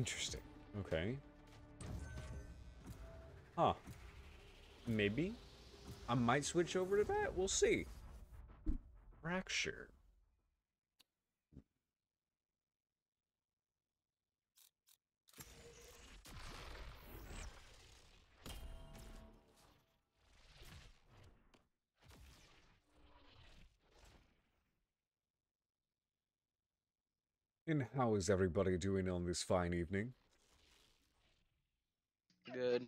Interesting. Okay. Huh. Maybe. I might switch over to that. We'll see. Fracture. And how is everybody doing on this fine evening? Good.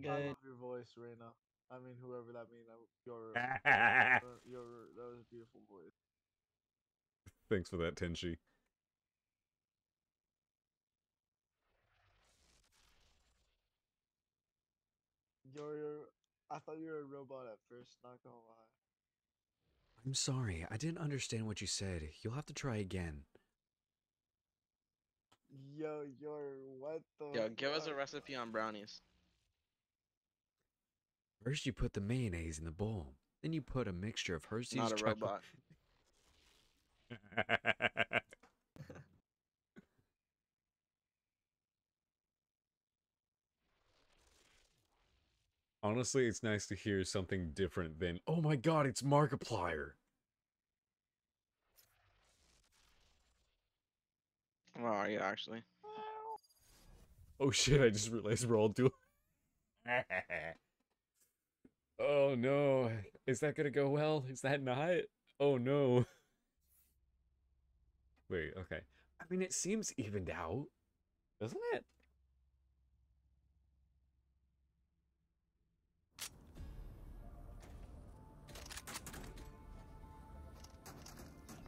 Good. I love your voice, Reina. I mean, whoever that means. Your, your, that was a beautiful voice. Thanks for that, Tenshi. You're, you're, I thought you were a robot at first. Not gonna lie. I'm sorry, I didn't understand what you said. You'll have to try again. Yo, you're what the? Yo, give us a recipe on brownies. First, you put the mayonnaise in the bowl. Then you put a mixture of Hershey's Not a chocolate. robot. Honestly, it's nice to hear something different than, oh my god, it's Markiplier. Well, are you actually? Oh shit, I just realized we're all doing. Oh no. Is that gonna go well? Is that not? Oh no. Wait, okay. I mean, it seems evened out, doesn't it?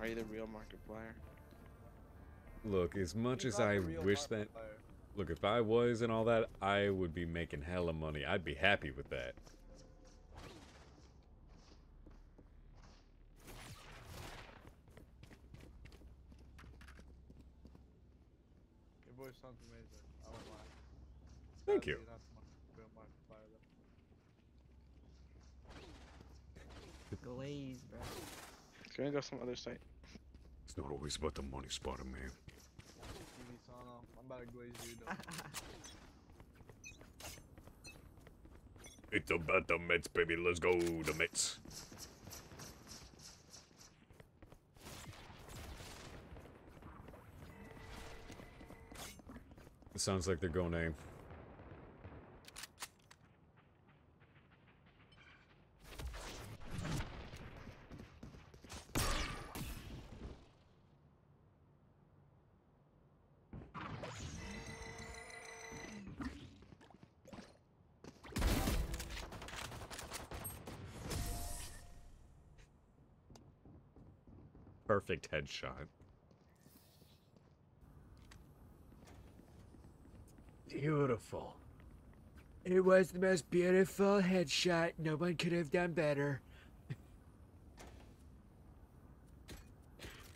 Are you the real Markiplier? Look, as much as I wish that. Markiplier. Look, if I was and all that, I would be making hella money. I'd be happy with that. Your voice sounds amazing. I won't lie. Thank you. you're not the Mar- real Markiplier, though. Glaze, bro. Can we go some other site? It's not always about the money, Spider Man. I'm about to glaze you, though. It's about the Mets, baby. Let's go, the Mets. It sounds like they're going A. Perfect headshot. Beautiful. It was the most beautiful headshot. No one could have done better.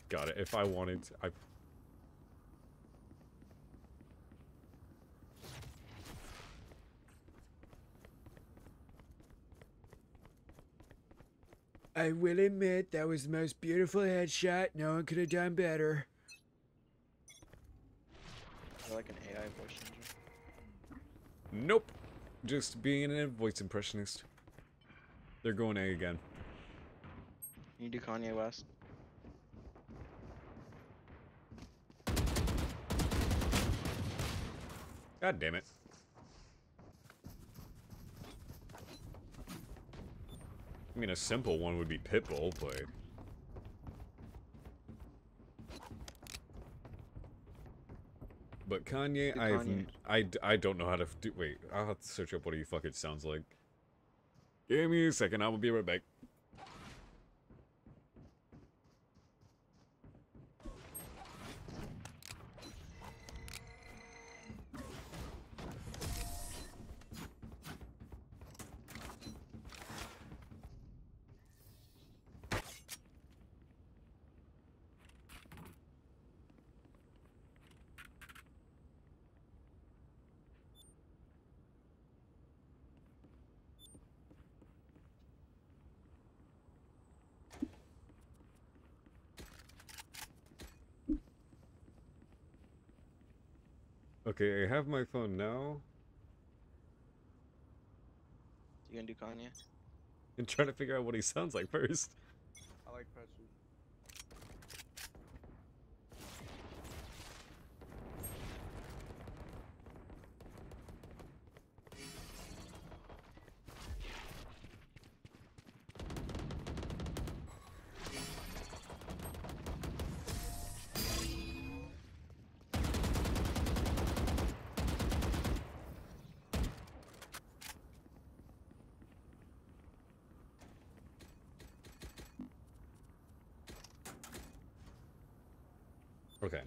Got it. If I wanted, to, I. I will admit that was the most beautiful headshot. No one could have done better. You're like an AI voice changer. Nope. Just being a voice impressionist. They're going A again. Can you do Kanye West? God damn it. I mean, a simple one would be Pitbull, but. But Kanye, Kanye. I, I don't know how to do. Wait, I'll have to search up what he fucking sounds like. Give me a second, I will be right back. Okay, I have my phone now. You gonna do Kanye? I'm trying to figure out what he sounds like first. I like Petri. Okay.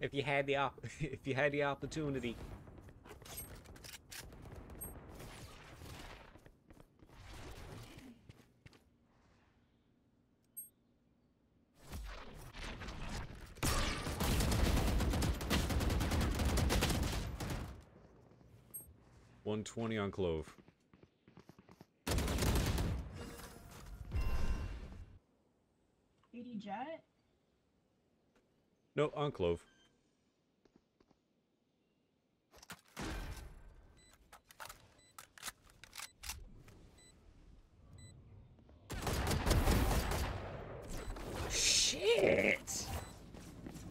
If you had the op- if you had the opportunity. One twenty on Clove. Eighty Jett? No, on Clove.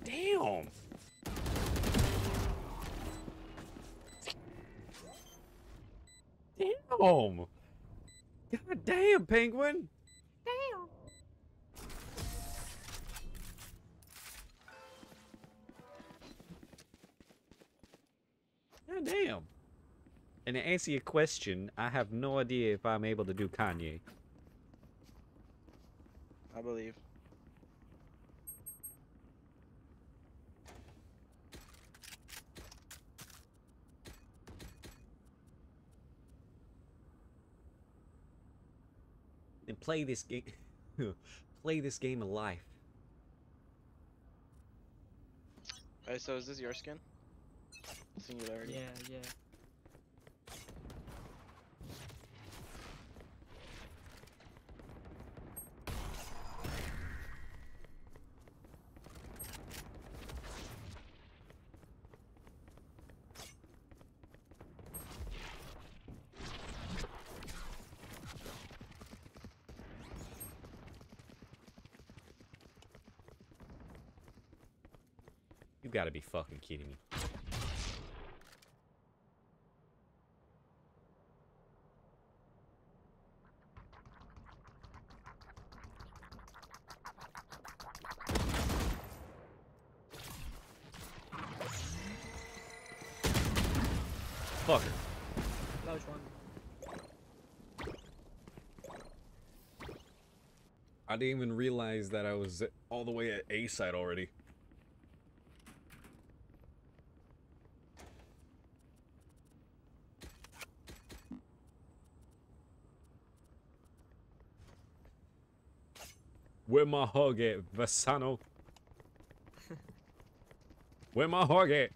Damn! God damn, penguin! Damn. God damn. And to answer your question, I have no idea if I'm able to do Kanye. I believe. Play this game. play this game of life. Alright, so is this your skin? Singularity. Yeah, yeah. Gotta be fucking kidding me. Fucker. Close one. I didn't even realize that I was all the way at A side already. Where my hug at, Vasano? Where my hug at?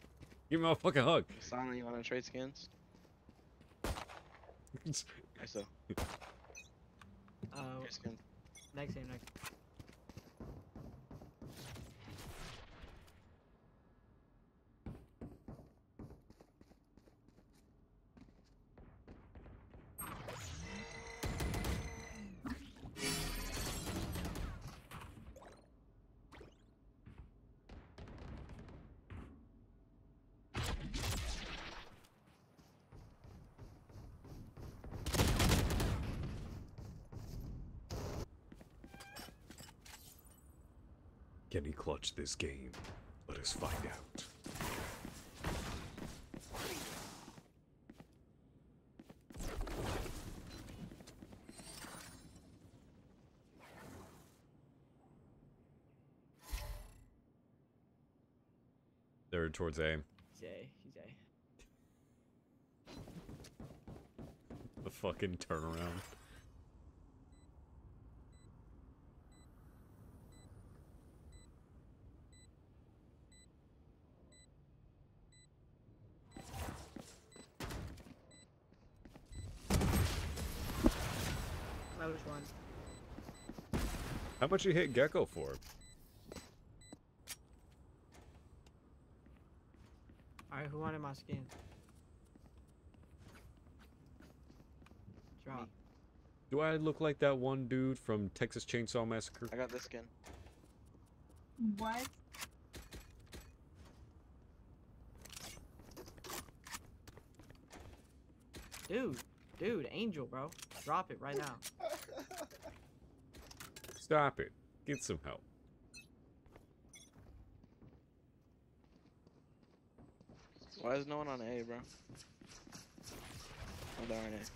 Give me a fucking hug. Vasano, you wanna trade skins? I so. Uh, next game, next. This game? Let us find out. They're towards A. He's A. He's A. The fucking turnaround. Close one. How much you hit Gekko for? Alright, who wanted my skin? Drop. Do I look like that one dude from Texas Chainsaw Massacre? I got this skin. What? Dude, dude, Angel, bro. Drop it right now. Stop it. Get some help. Why is no one on A, bro? Oh, darn it.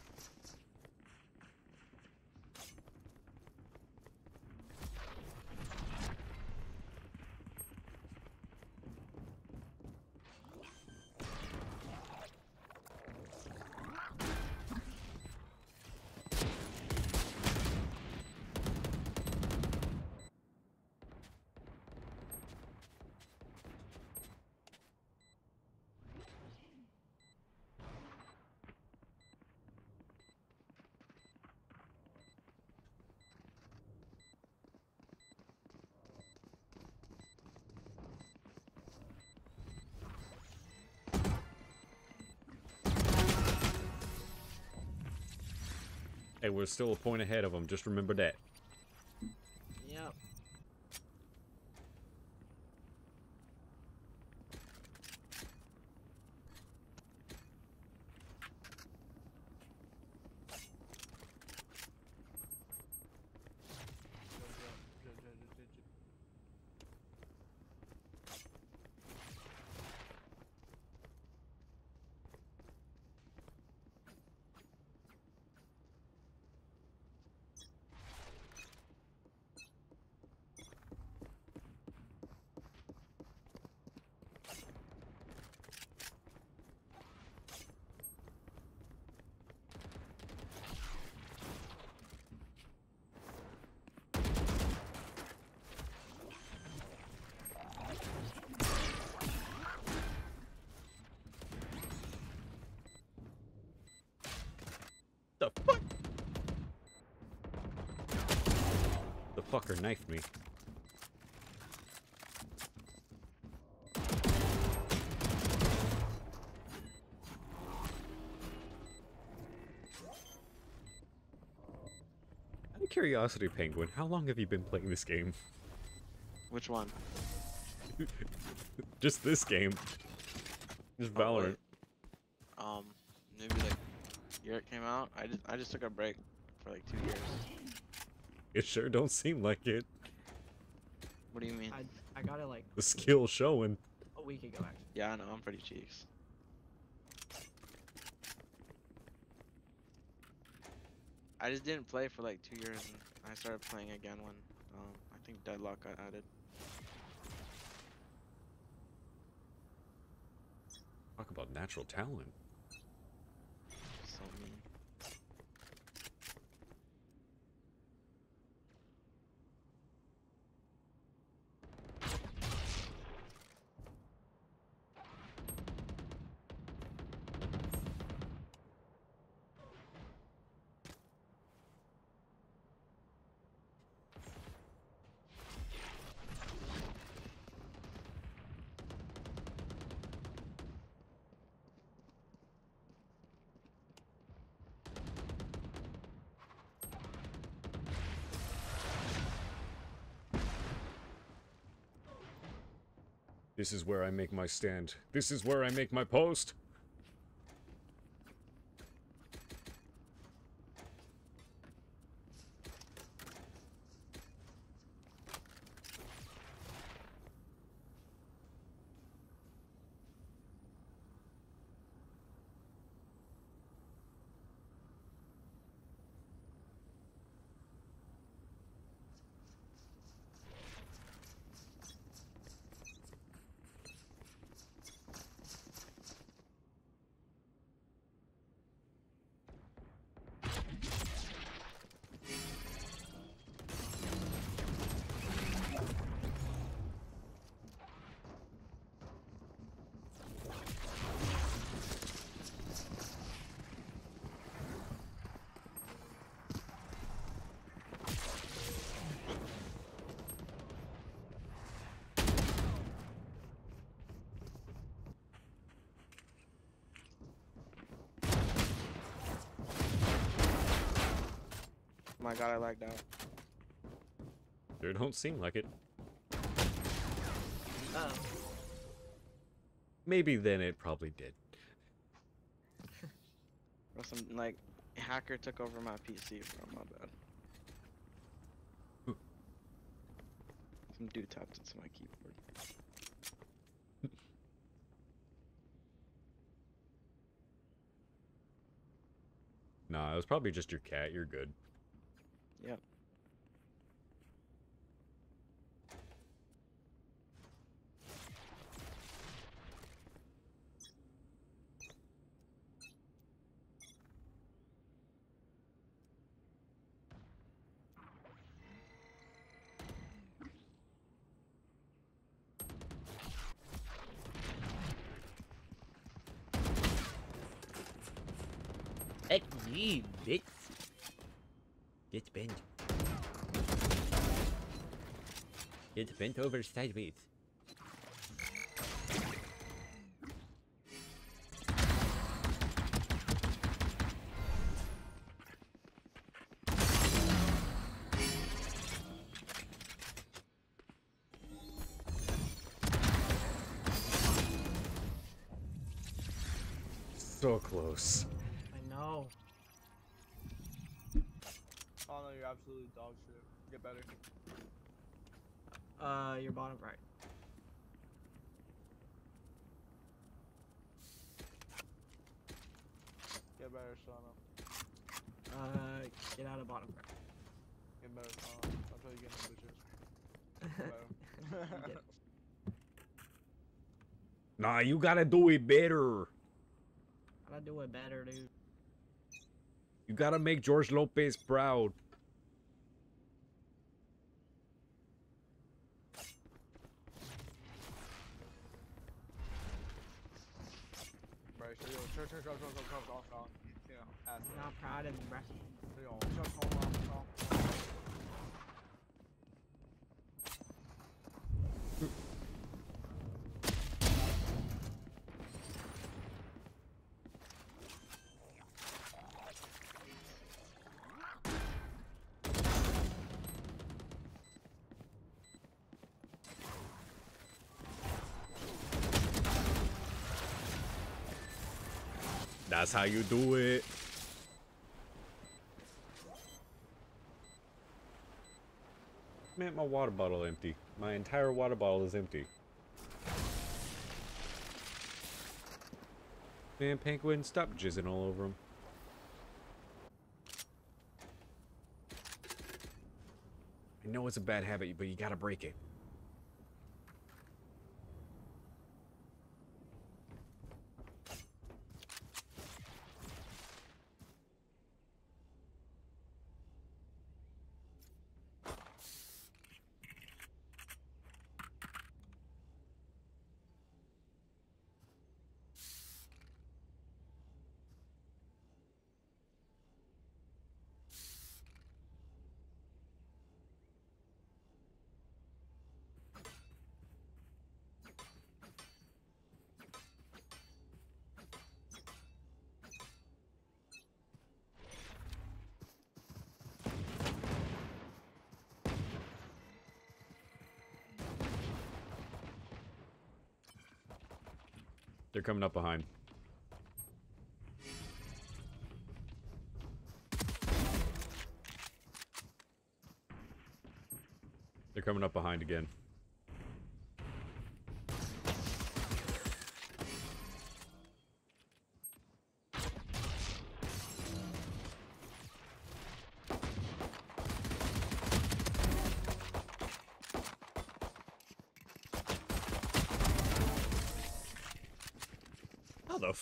We're still a point ahead of them. Just remember that. Fucker knifed me. Out of curiosity, Penguin, how long have you been playing this game? Which one? Just this game. Just Oh, Valorant. Um, maybe like year it came out. I just I just took a break for like two years. It sure don't seem like it. What do you mean? I I got it like The skill showing. a week ago actually. Yeah, I know. I'm pretty cheeks. I just didn't play for like two years, and I started playing again when um, I think Deadlock got added. Talk about natural talent. So mean. This is where I make my stand. This is where I make my post. My god, I lagged out. There don't seem like it. Uh Maybe then it probably did. Or some like hacker took over my PC, bro. My bad. Some dude tapped into my keyboard. Nah, it was probably just your cat. You're good. Yep. Heck you, bitch. Get bent. Get bent over sideways. So close. I know. Oh no, you're absolutely dog shit. Get better. Uh your bottom right. Get better, Shauna. Uh get out of bottom right. Get better, Shauna. I'll tell you get them bitches. Get better. Get it. Nah, you gotta do it better. Gotta do it better, dude. You gotta make George Lopez proud. Right, so yo, turn, turn, turn, turn, turn, turn, turn, turn. Yeah, ass. Not proud of me, bruh. So yo, shut your mouth, Shauna. That's how you do it. Man, my water bottle empty. My entire water bottle is empty. Man, Penguin, stop jizzing all over him. I know it's a bad habit, but you gotta break it. Coming up behind. They're coming up behind again.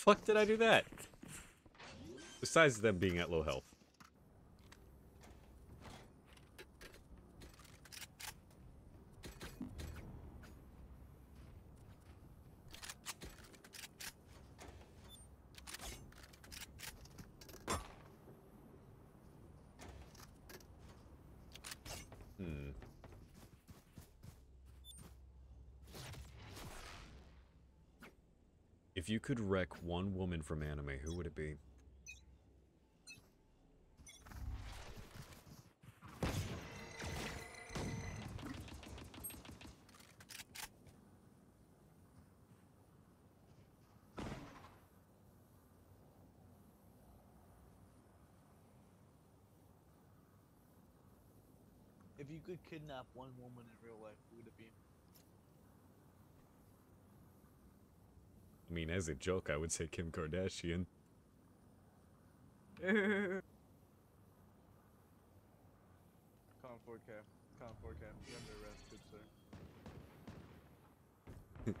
Fuck did I do that? Besides them being at low health. Could wreck one woman from anime, who would it be? If you could kidnap one woman in real life, who would it be? I mean, as a joke, I would say Kim Kardashian. Con 4K. Con 4K. You're under arrest, good sir.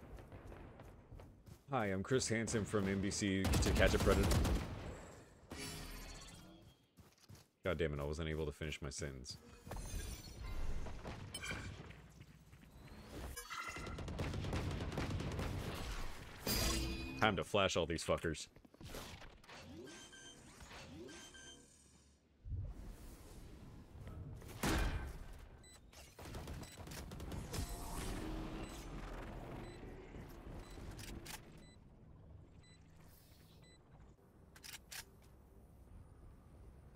Hi, I'm Chris Hansen from NBC to Catch a Predator. God damn it, I wasn't able to finish my sentence. Time to flash all these fuckers.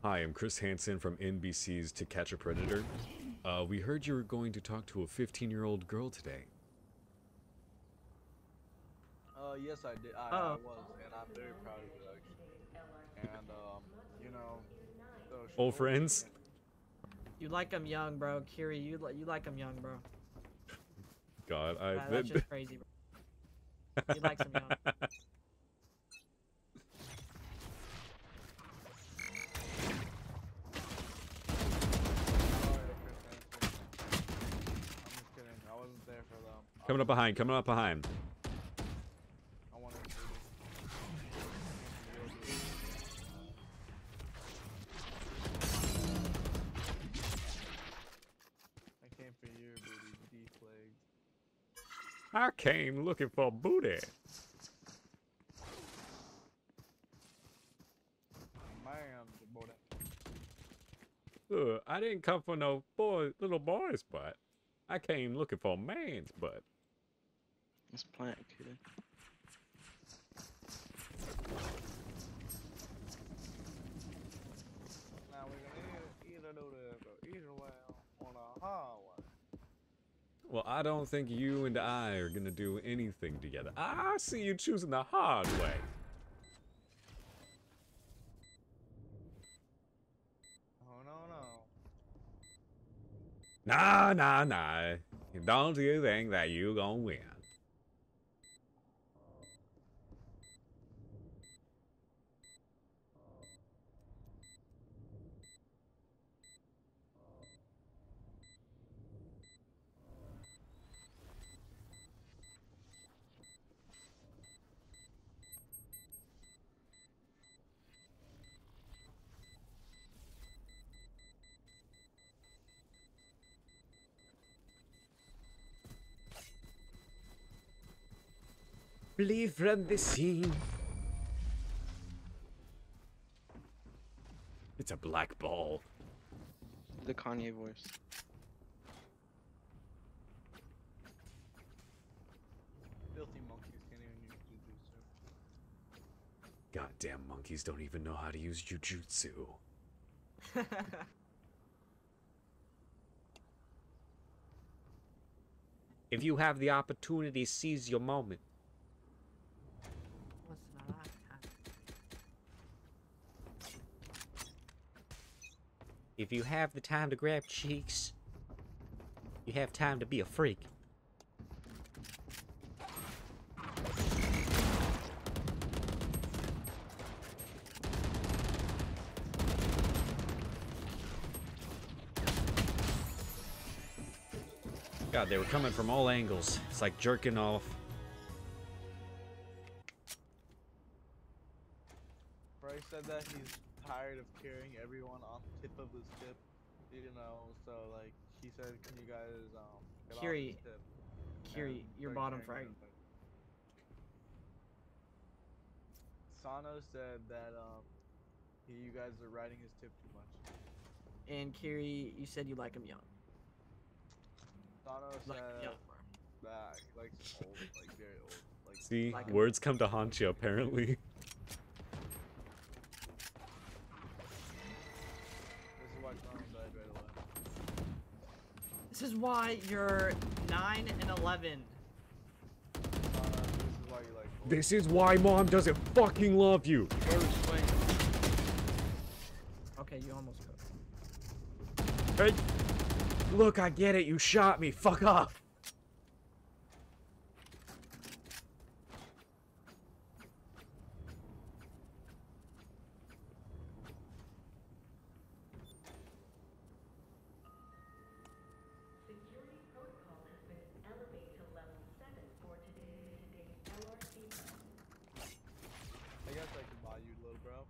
Hi, I'm Chris Hansen from NBC's To Catch a Predator. Uh, we heard you were going to talk to a 15-year-old girl today. Uh, yes, I did. I, I was, and I'm very proud of it, actually. And, um, you know, so Old friends? You like him young, bro. Kiri, you li- you like him young, bro. God, I... Nah, that's just crazy, bro. He likes him young. Sorry, Chris Hansen. I'm just kidding. I wasn't there for them. I Coming up behind, coming up behind. Came looking for booty. Man, boy, that- Look, I didn't come for no boy, little boy's butt. I came looking for a man's butt. Let's plant, kid. Now we're gonna either, either do this or either way on a highway. Well, I don't think you and I are gonna do anything together. I see you choosing the hard way. Oh, no, no. Nah, nah, nah. Don't you think that you gonna win? Flee from the scene. It's a black ball. The Kanye voice. Filthy monkeys can't even use jujutsu. Goddamn monkeys don't even know how to use jujutsu. If you have the opportunity, seize your moment. What's not I have? If you have the time to grab cheeks, you have time to be a freak. God, they were coming from all angles. It's like jerking off. Bryce said that he's tired of carrying everyone on the tip of his tip. You know, so like he said, can you guys um get Kiri, off tip? Kiri, your bottom carrying frag. Sano said that um he, you guys are riding his tip too much. And Kiri, you said you like him young. Sano Like said young. that he likes old, like very old. Like See, Like 'em. words come to haunt you, apparently. This is why you're 9 and 11. This is why you like old. This is why mom doesn't fucking love you. Okay, you almost cooked. Hey, look, I get it. You shot me. Fuck off. Security protocol has been elevated to level 7 for today, today's LRC I guess I can buy you, little bro.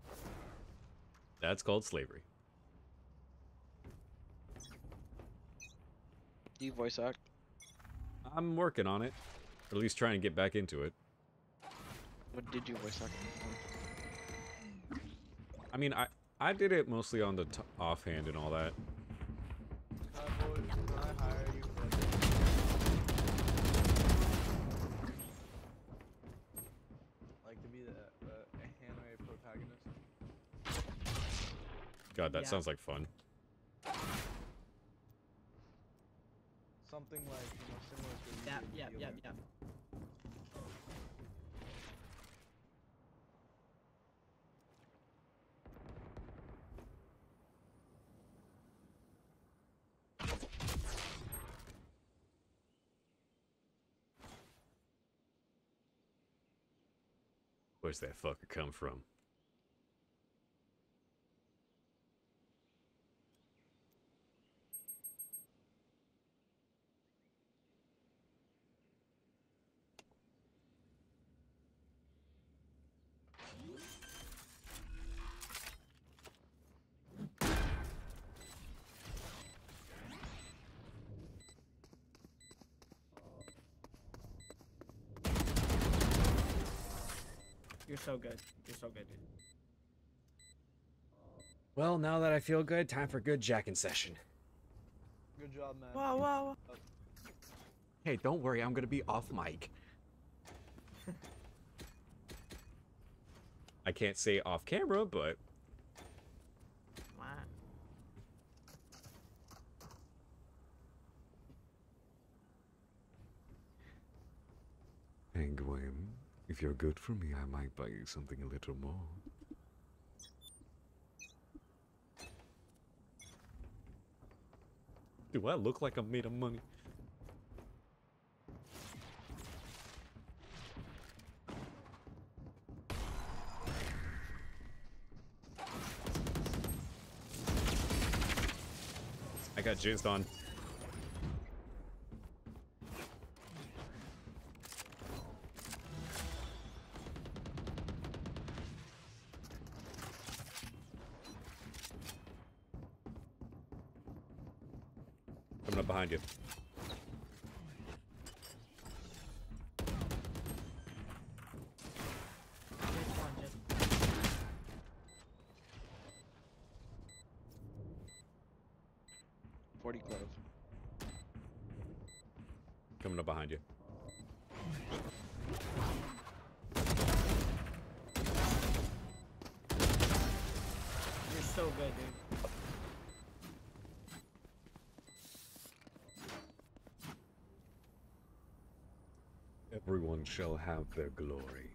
That's called slavery. Do you voice act? I'm working on it. Or at least trying to get back into it. What did you voice act? I mean, I I did it mostly on the t offhand and all that. Can I, boy, can I hire you for like, like to be the, the anime protagonist? God, that Yeah. sounds like fun. Something like you know similar to Yep, Reader yep, yep, Dealer. Where's that fucker come from? So good. You're so good, dude. Well, now that I feel good, time for good jacking session. Good job, man. Wow, wow. Hey, don't worry, I'm gonna be off mic. I can't say off camera, but Wow. Penguin, if you're good for me, I might buy you something a little more. Do I look like I'm made of money? I got jizzed on. Behind. There's one just. Forty clove. Coming up behind you. You're so good, dude. Everyone shall have their glory.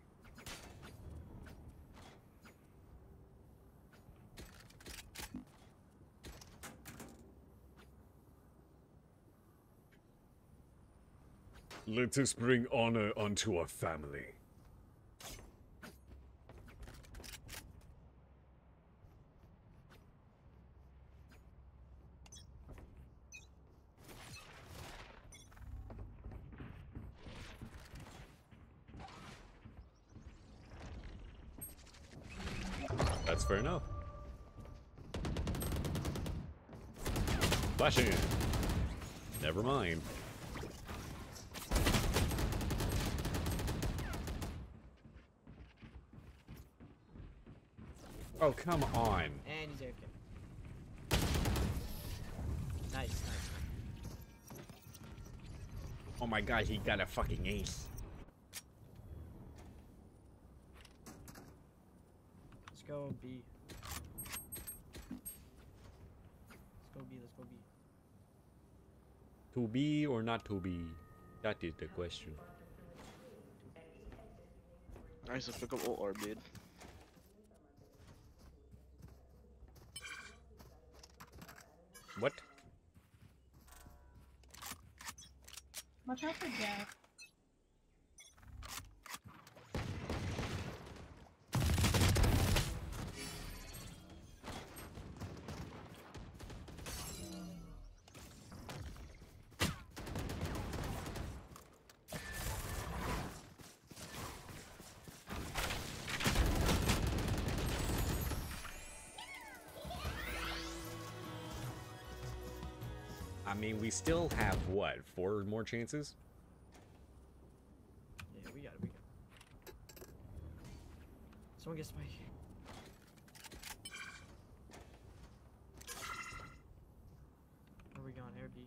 Let us bring honor unto our family. That's fair enough. Flashing it. Never mind. Oh, come on. And he's AFK. Nice, nice. Oh my god, he got a fucking ace. Let's go B. Let's go B, let's go B. To be or not to be? That is the question. Nice to pick up ult or mid. Watch out for Jack. Mean, we still have what? Four more chances? Yeah, we got it, we got it. Someone gets my. Where are we going? Air B.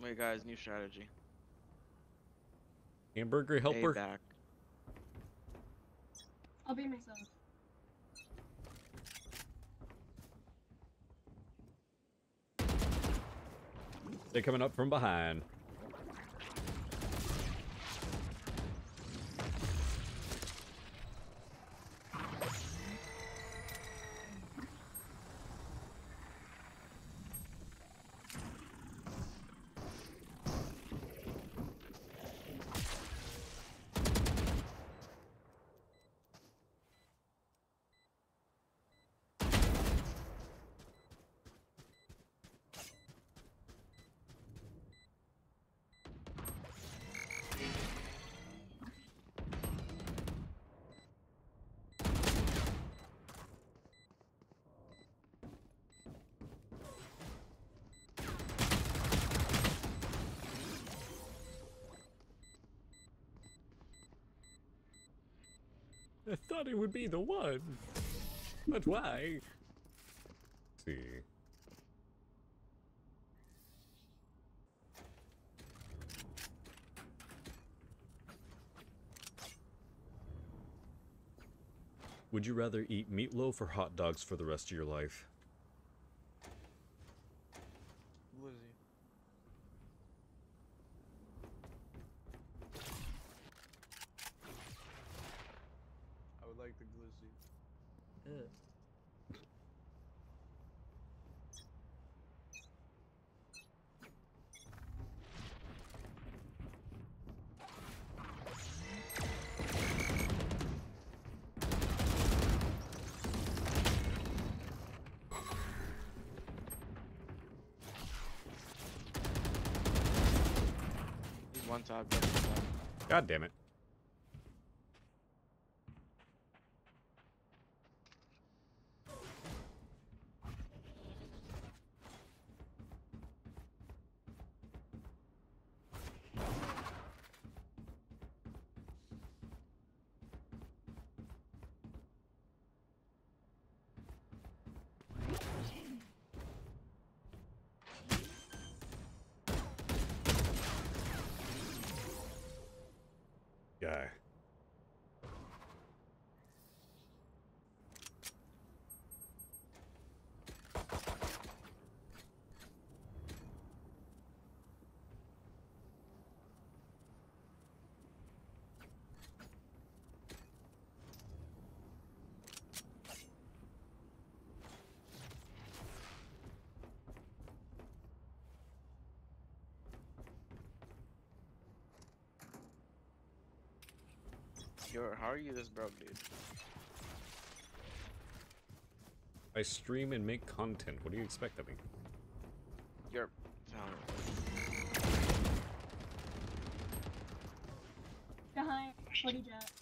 Wait, guys, new strategy. Hamburger helper? back. I'll be myself. They're coming up from behind. I thought it would be the one. But why? see. Would you rather eat meatloaf or hot dogs for the rest of your life? Lizzie. I would like the glizzy. Ugh. He's one top. One top. God damn it. Guy. Yo, how are you this broke, dude? I stream and make content. What do you expect of me? You're talented. Behind. What he jet? Fucker!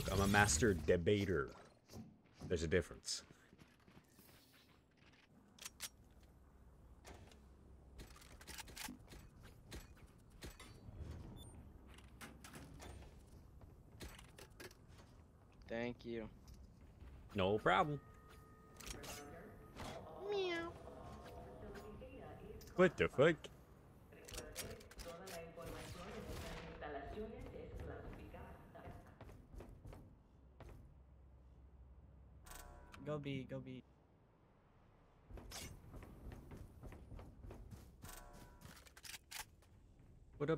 Look, I'm a master debater. There's a difference. Thank you. No problem. Meow. What the fuck?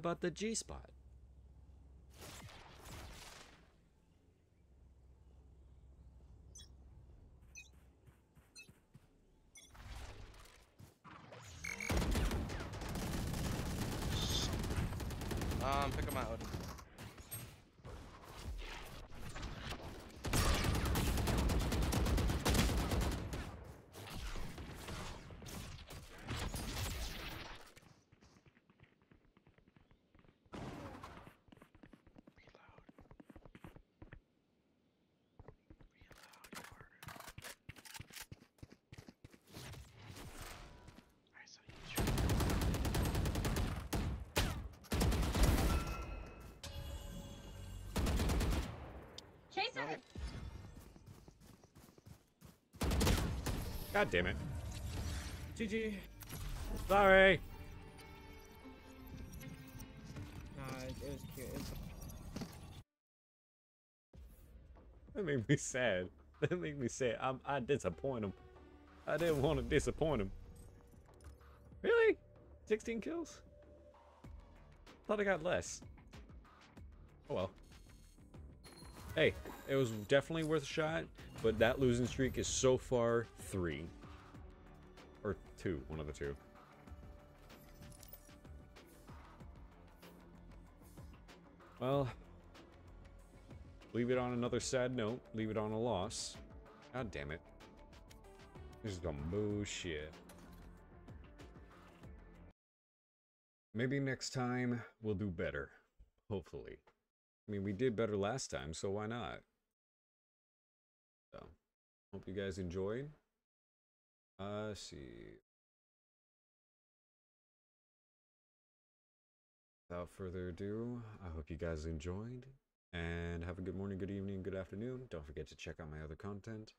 About the G spot? Um, pick up my Odin. Chase it! God damn it. GG. Sorry. Nah, it, it was cute. It was That made me sad. That made me sad. I'm, I disappoint him. I didn't want to disappoint him. Really? 16 kills? Thought I got less. Oh well. Hey, it was definitely worth a shot, but that losing streak is so far three. Or two, one of the two. Well, leave it on another sad note. Leave it on a loss. God damn it. This is some bullshit. Maybe next time we'll do better. Hopefully. I mean, we did better last time, so why not? So, hope you guys enjoyed. Uh, see. Without further ado, I hope you guys enjoyed and have a good morning, good evening, good afternoon. Don't forget to check out my other content.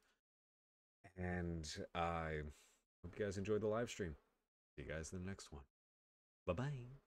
And I hope you guys enjoyed the live stream. See you guys in the next one. Bye bye.